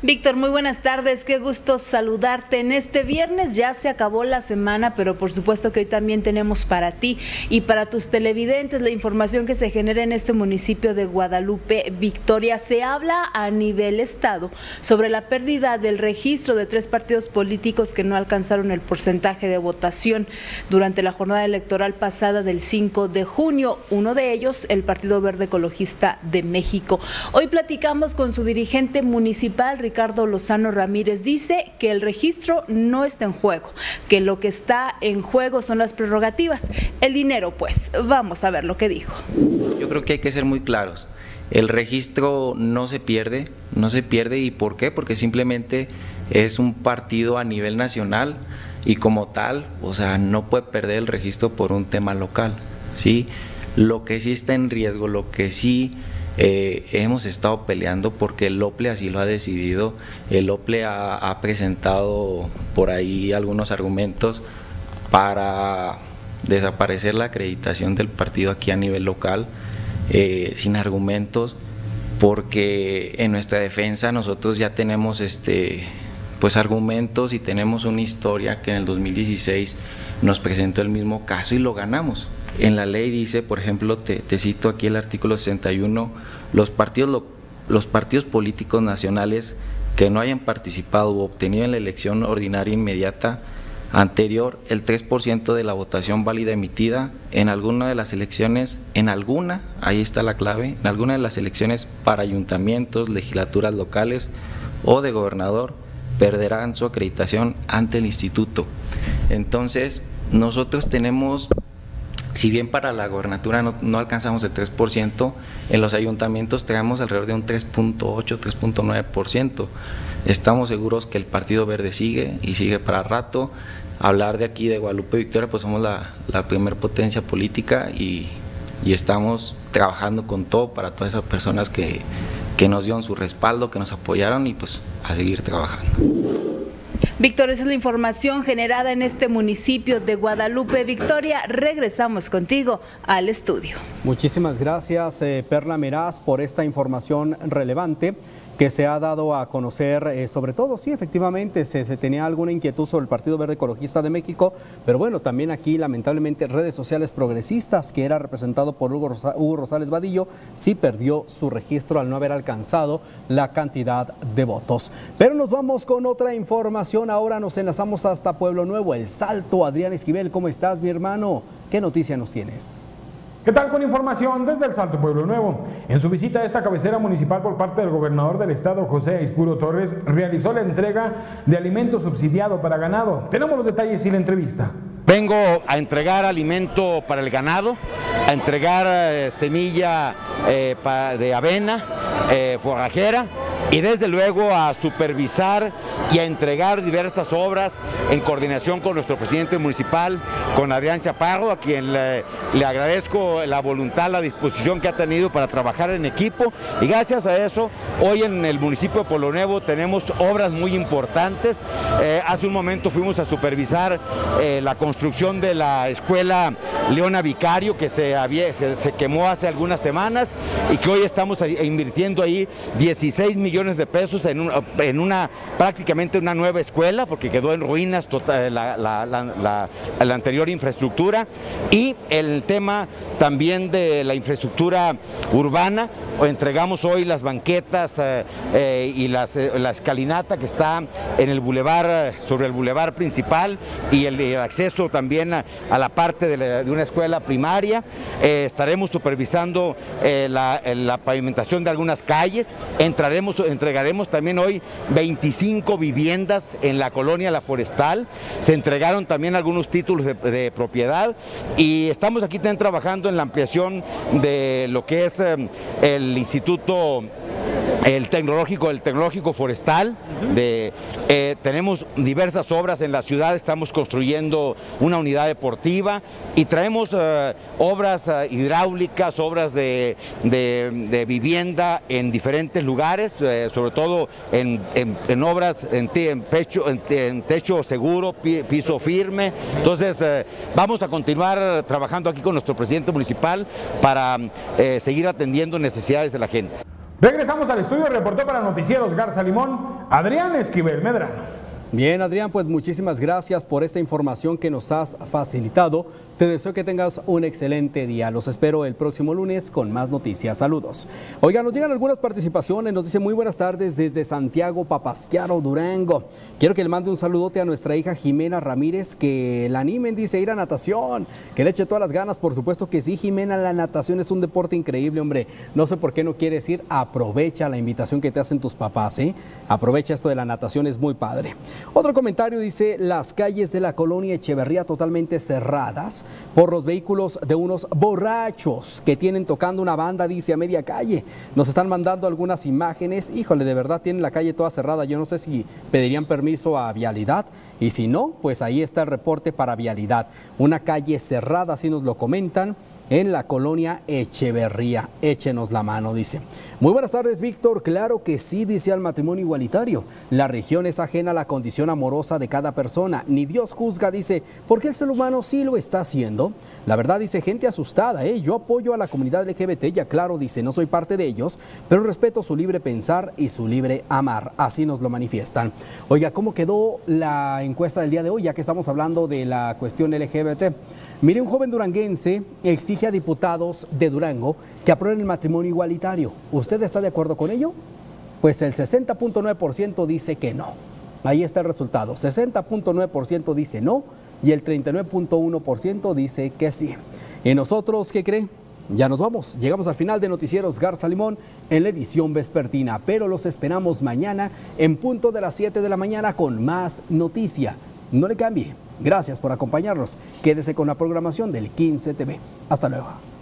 Víctor, muy buenas tardes, qué gusto saludarte. En este viernes ya se acabó la semana, pero por supuesto que hoy también tenemos para ti y para tus televidentes la información que se genera en este municipio de Guadalupe, Victoria. Se habla a nivel estado sobre la pérdida del registro de tres partidos políticos que no alcanzaron el porcentaje de votación durante la jornada electoral pasada del 5 de junio, uno de ellos el Partido Verde Ecologista de México. Hoy platicamos con su dirigente municipal, Ricardo Lozano Ramírez dice que el registro no está en juego, que lo que está en juego son las prerrogativas. El dinero, pues, vamos a ver lo que dijo. Yo creo que hay que ser muy claros. El registro no se pierde, no se pierde y ¿por qué? Porque simplemente es un partido a nivel nacional y como tal, o sea, no puede perder el registro por un tema local, ¿sí? Lo que sí está en riesgo, lo que sí eh, hemos estado peleando porque el OPLE así lo ha decidido. El OPLE ha, presentado por ahí algunos argumentos para desaparecer la acreditación del partido aquí a nivel local, eh, sin argumentos, porque en nuestra defensa nosotros ya tenemos este pues argumentos y tenemos una historia que en el 2016 nos presentó el mismo caso y lo ganamos. En la ley dice, por ejemplo, te, cito aquí el artículo 61, los partidos, los partidos políticos nacionales que no hayan participado u obtenido en la elección ordinaria inmediata anterior el 3% de la votación válida emitida en alguna de las elecciones, en alguna, ahí está la clave, en alguna de las elecciones para ayuntamientos, legislaturas locales o de gobernador, perderán su acreditación ante el instituto. Entonces, nosotros tenemos si bien para la gobernatura no, alcanzamos el 3%, en los ayuntamientos tenemos alrededor de un 3.8, 3.9%. Estamos seguros que el Partido Verde sigue y sigue para rato. Hablar de aquí de Guadalupe Victoria, pues somos la, la primer potencia política y, estamos trabajando con todo para todas esas personas que, que nos dieron su respaldo, que nos apoyaron y pues a seguir trabajando. Víctor, esa es la información generada en este municipio de Guadalupe. Victoria, regresamos contigo al estudio. Muchísimas gracias, eh, Perla Meraz, por esta información relevante que se ha dado a conocer, eh, sobre todo, sí, efectivamente, se, tenía alguna inquietud sobre el Partido Verde Ecologista de México, pero bueno, también aquí, lamentablemente, redes sociales progresistas, que era representado por Hugo, Hugo Rosales Vadillo, sí perdió su registro al no haber alcanzado la cantidad de votos. Pero nos vamos con otra información, ahora nos enlazamos hasta Pueblo Nuevo, El Salto. Adrián Esquivel, ¿cómo estás, mi hermano? ¿Qué noticia nos tienes? ¿Qué tal con información desde el Salto Pueblo Nuevo? En su visita a esta cabecera municipal por parte del gobernador del estado, José Aispuro Torres, realizó la entrega de alimento subsidiado para ganado. Tenemos los detalles y la entrevista. Vengo a entregar alimento para el ganado, a entregar eh, semilla eh, de avena, eh, forrajera y desde luego a supervisar y a entregar diversas obras en coordinación con nuestro presidente municipal, con Adrián Chaparro, a quien le, agradezco la voluntad, la disposición que ha tenido para trabajar en equipo y gracias a eso hoy en el municipio de Polo Nuevo tenemos obras muy importantes. Hace un momento fuimos a supervisar la construcción de la escuela Leona Vicario que se, había, se quemó hace algunas semanas y que hoy estamos invirtiendo ahí 16 millones de pesos en, una prácticamente una nueva escuela, porque quedó en ruinas total, la, anterior infraestructura, y el tema también de la infraestructura urbana, entregamos hoy las banquetas eh, eh, y eh, la escalinata que está en el bulevar, sobre el bulevar principal y el, acceso también a, la parte de, una escuela primaria. estaremos supervisando la, la, pavimentación de algunas calles, entraremos entregaremos también hoy 25 viviendas en la colonia La Forestal. Se entregaron también algunos títulos de, propiedad y estamos aquí también trabajando en la ampliación de lo que es eh, el Instituto el tecnológico, el tecnológico forestal. De, eh, tenemos diversas obras en la ciudad, estamos construyendo una unidad deportiva y traemos eh, obras eh, hidráulicas, obras de, vivienda en diferentes lugares, sobre todo en, obras en, pecho, en, techo seguro, piso firme. Entonces vamos a continuar trabajando aquí con nuestro presidente municipal para seguir atendiendo necesidades de la gente. Regresamos al estudio, reportó para Noticieros Garza Limón, Adrián Esquivel Medrano. Bien, Adrián, pues muchísimas gracias por esta información que nos has facilitado. Te deseo que tengas un excelente día. Los espero el próximo lunes con más noticias. Saludos. Oiga, nos llegan algunas participaciones. Nos dice muy buenas tardes desde Santiago Papasquiaro, Durango. Quiero que le mande un saludote a nuestra hija Jimena Ramírez, que la animen, dice, ir a natación. Que le eche todas las ganas, por supuesto que sí, Jimena. La natación es un deporte increíble, hombre. No sé por qué no quieres ir. Aprovecha la invitación que te hacen tus papás, ¿eh? Aprovecha esto de la natación, es muy padre. Otro comentario dice, las calles de la colonia Echeverría totalmente cerradas por los vehículos de unos borrachos que tienen tocando una banda, dice, a media calle. Nos están mandando algunas imágenes. Híjole, de verdad tienen la calle toda cerrada. Yo no sé si pedirían permiso a vialidad y si no, pues ahí está el reporte para vialidad. Una calle cerrada, así nos lo comentan en la colonia Echeverría. Échenos la mano, dice. Muy buenas tardes, Víctor. Claro que sí, dice al matrimonio igualitario. La región es ajena a la condición amorosa de cada persona. Ni Dios juzga, dice, porque el ser humano sí lo está haciendo. La verdad, dice, gente asustada, ¿eh? Yo apoyo a la comunidad LGBT, ya claro, dice, no soy parte de ellos, pero respeto su libre pensar y su libre amar. Así nos lo manifiestan. Oiga, ¿cómo quedó la encuesta del día de hoy, ya que estamos hablando de la cuestión LGBT? Mire, un joven duranguense exige a diputados de Durango que aprueben el matrimonio igualitario. ¿Usted está de acuerdo con ello? Pues el 60.9% dice que no. Ahí está el resultado. 60.9% dice no y el 39.1% dice que sí. ¿Y nosotros qué cree? Ya nos vamos. Llegamos al final de Noticieros Garza Limón en la edición vespertina, pero los esperamos mañana en punto de las 7 de la mañana con más noticia. No le cambie. Gracias por acompañarnos. Quédese con la programación del 15 TV. Hasta luego.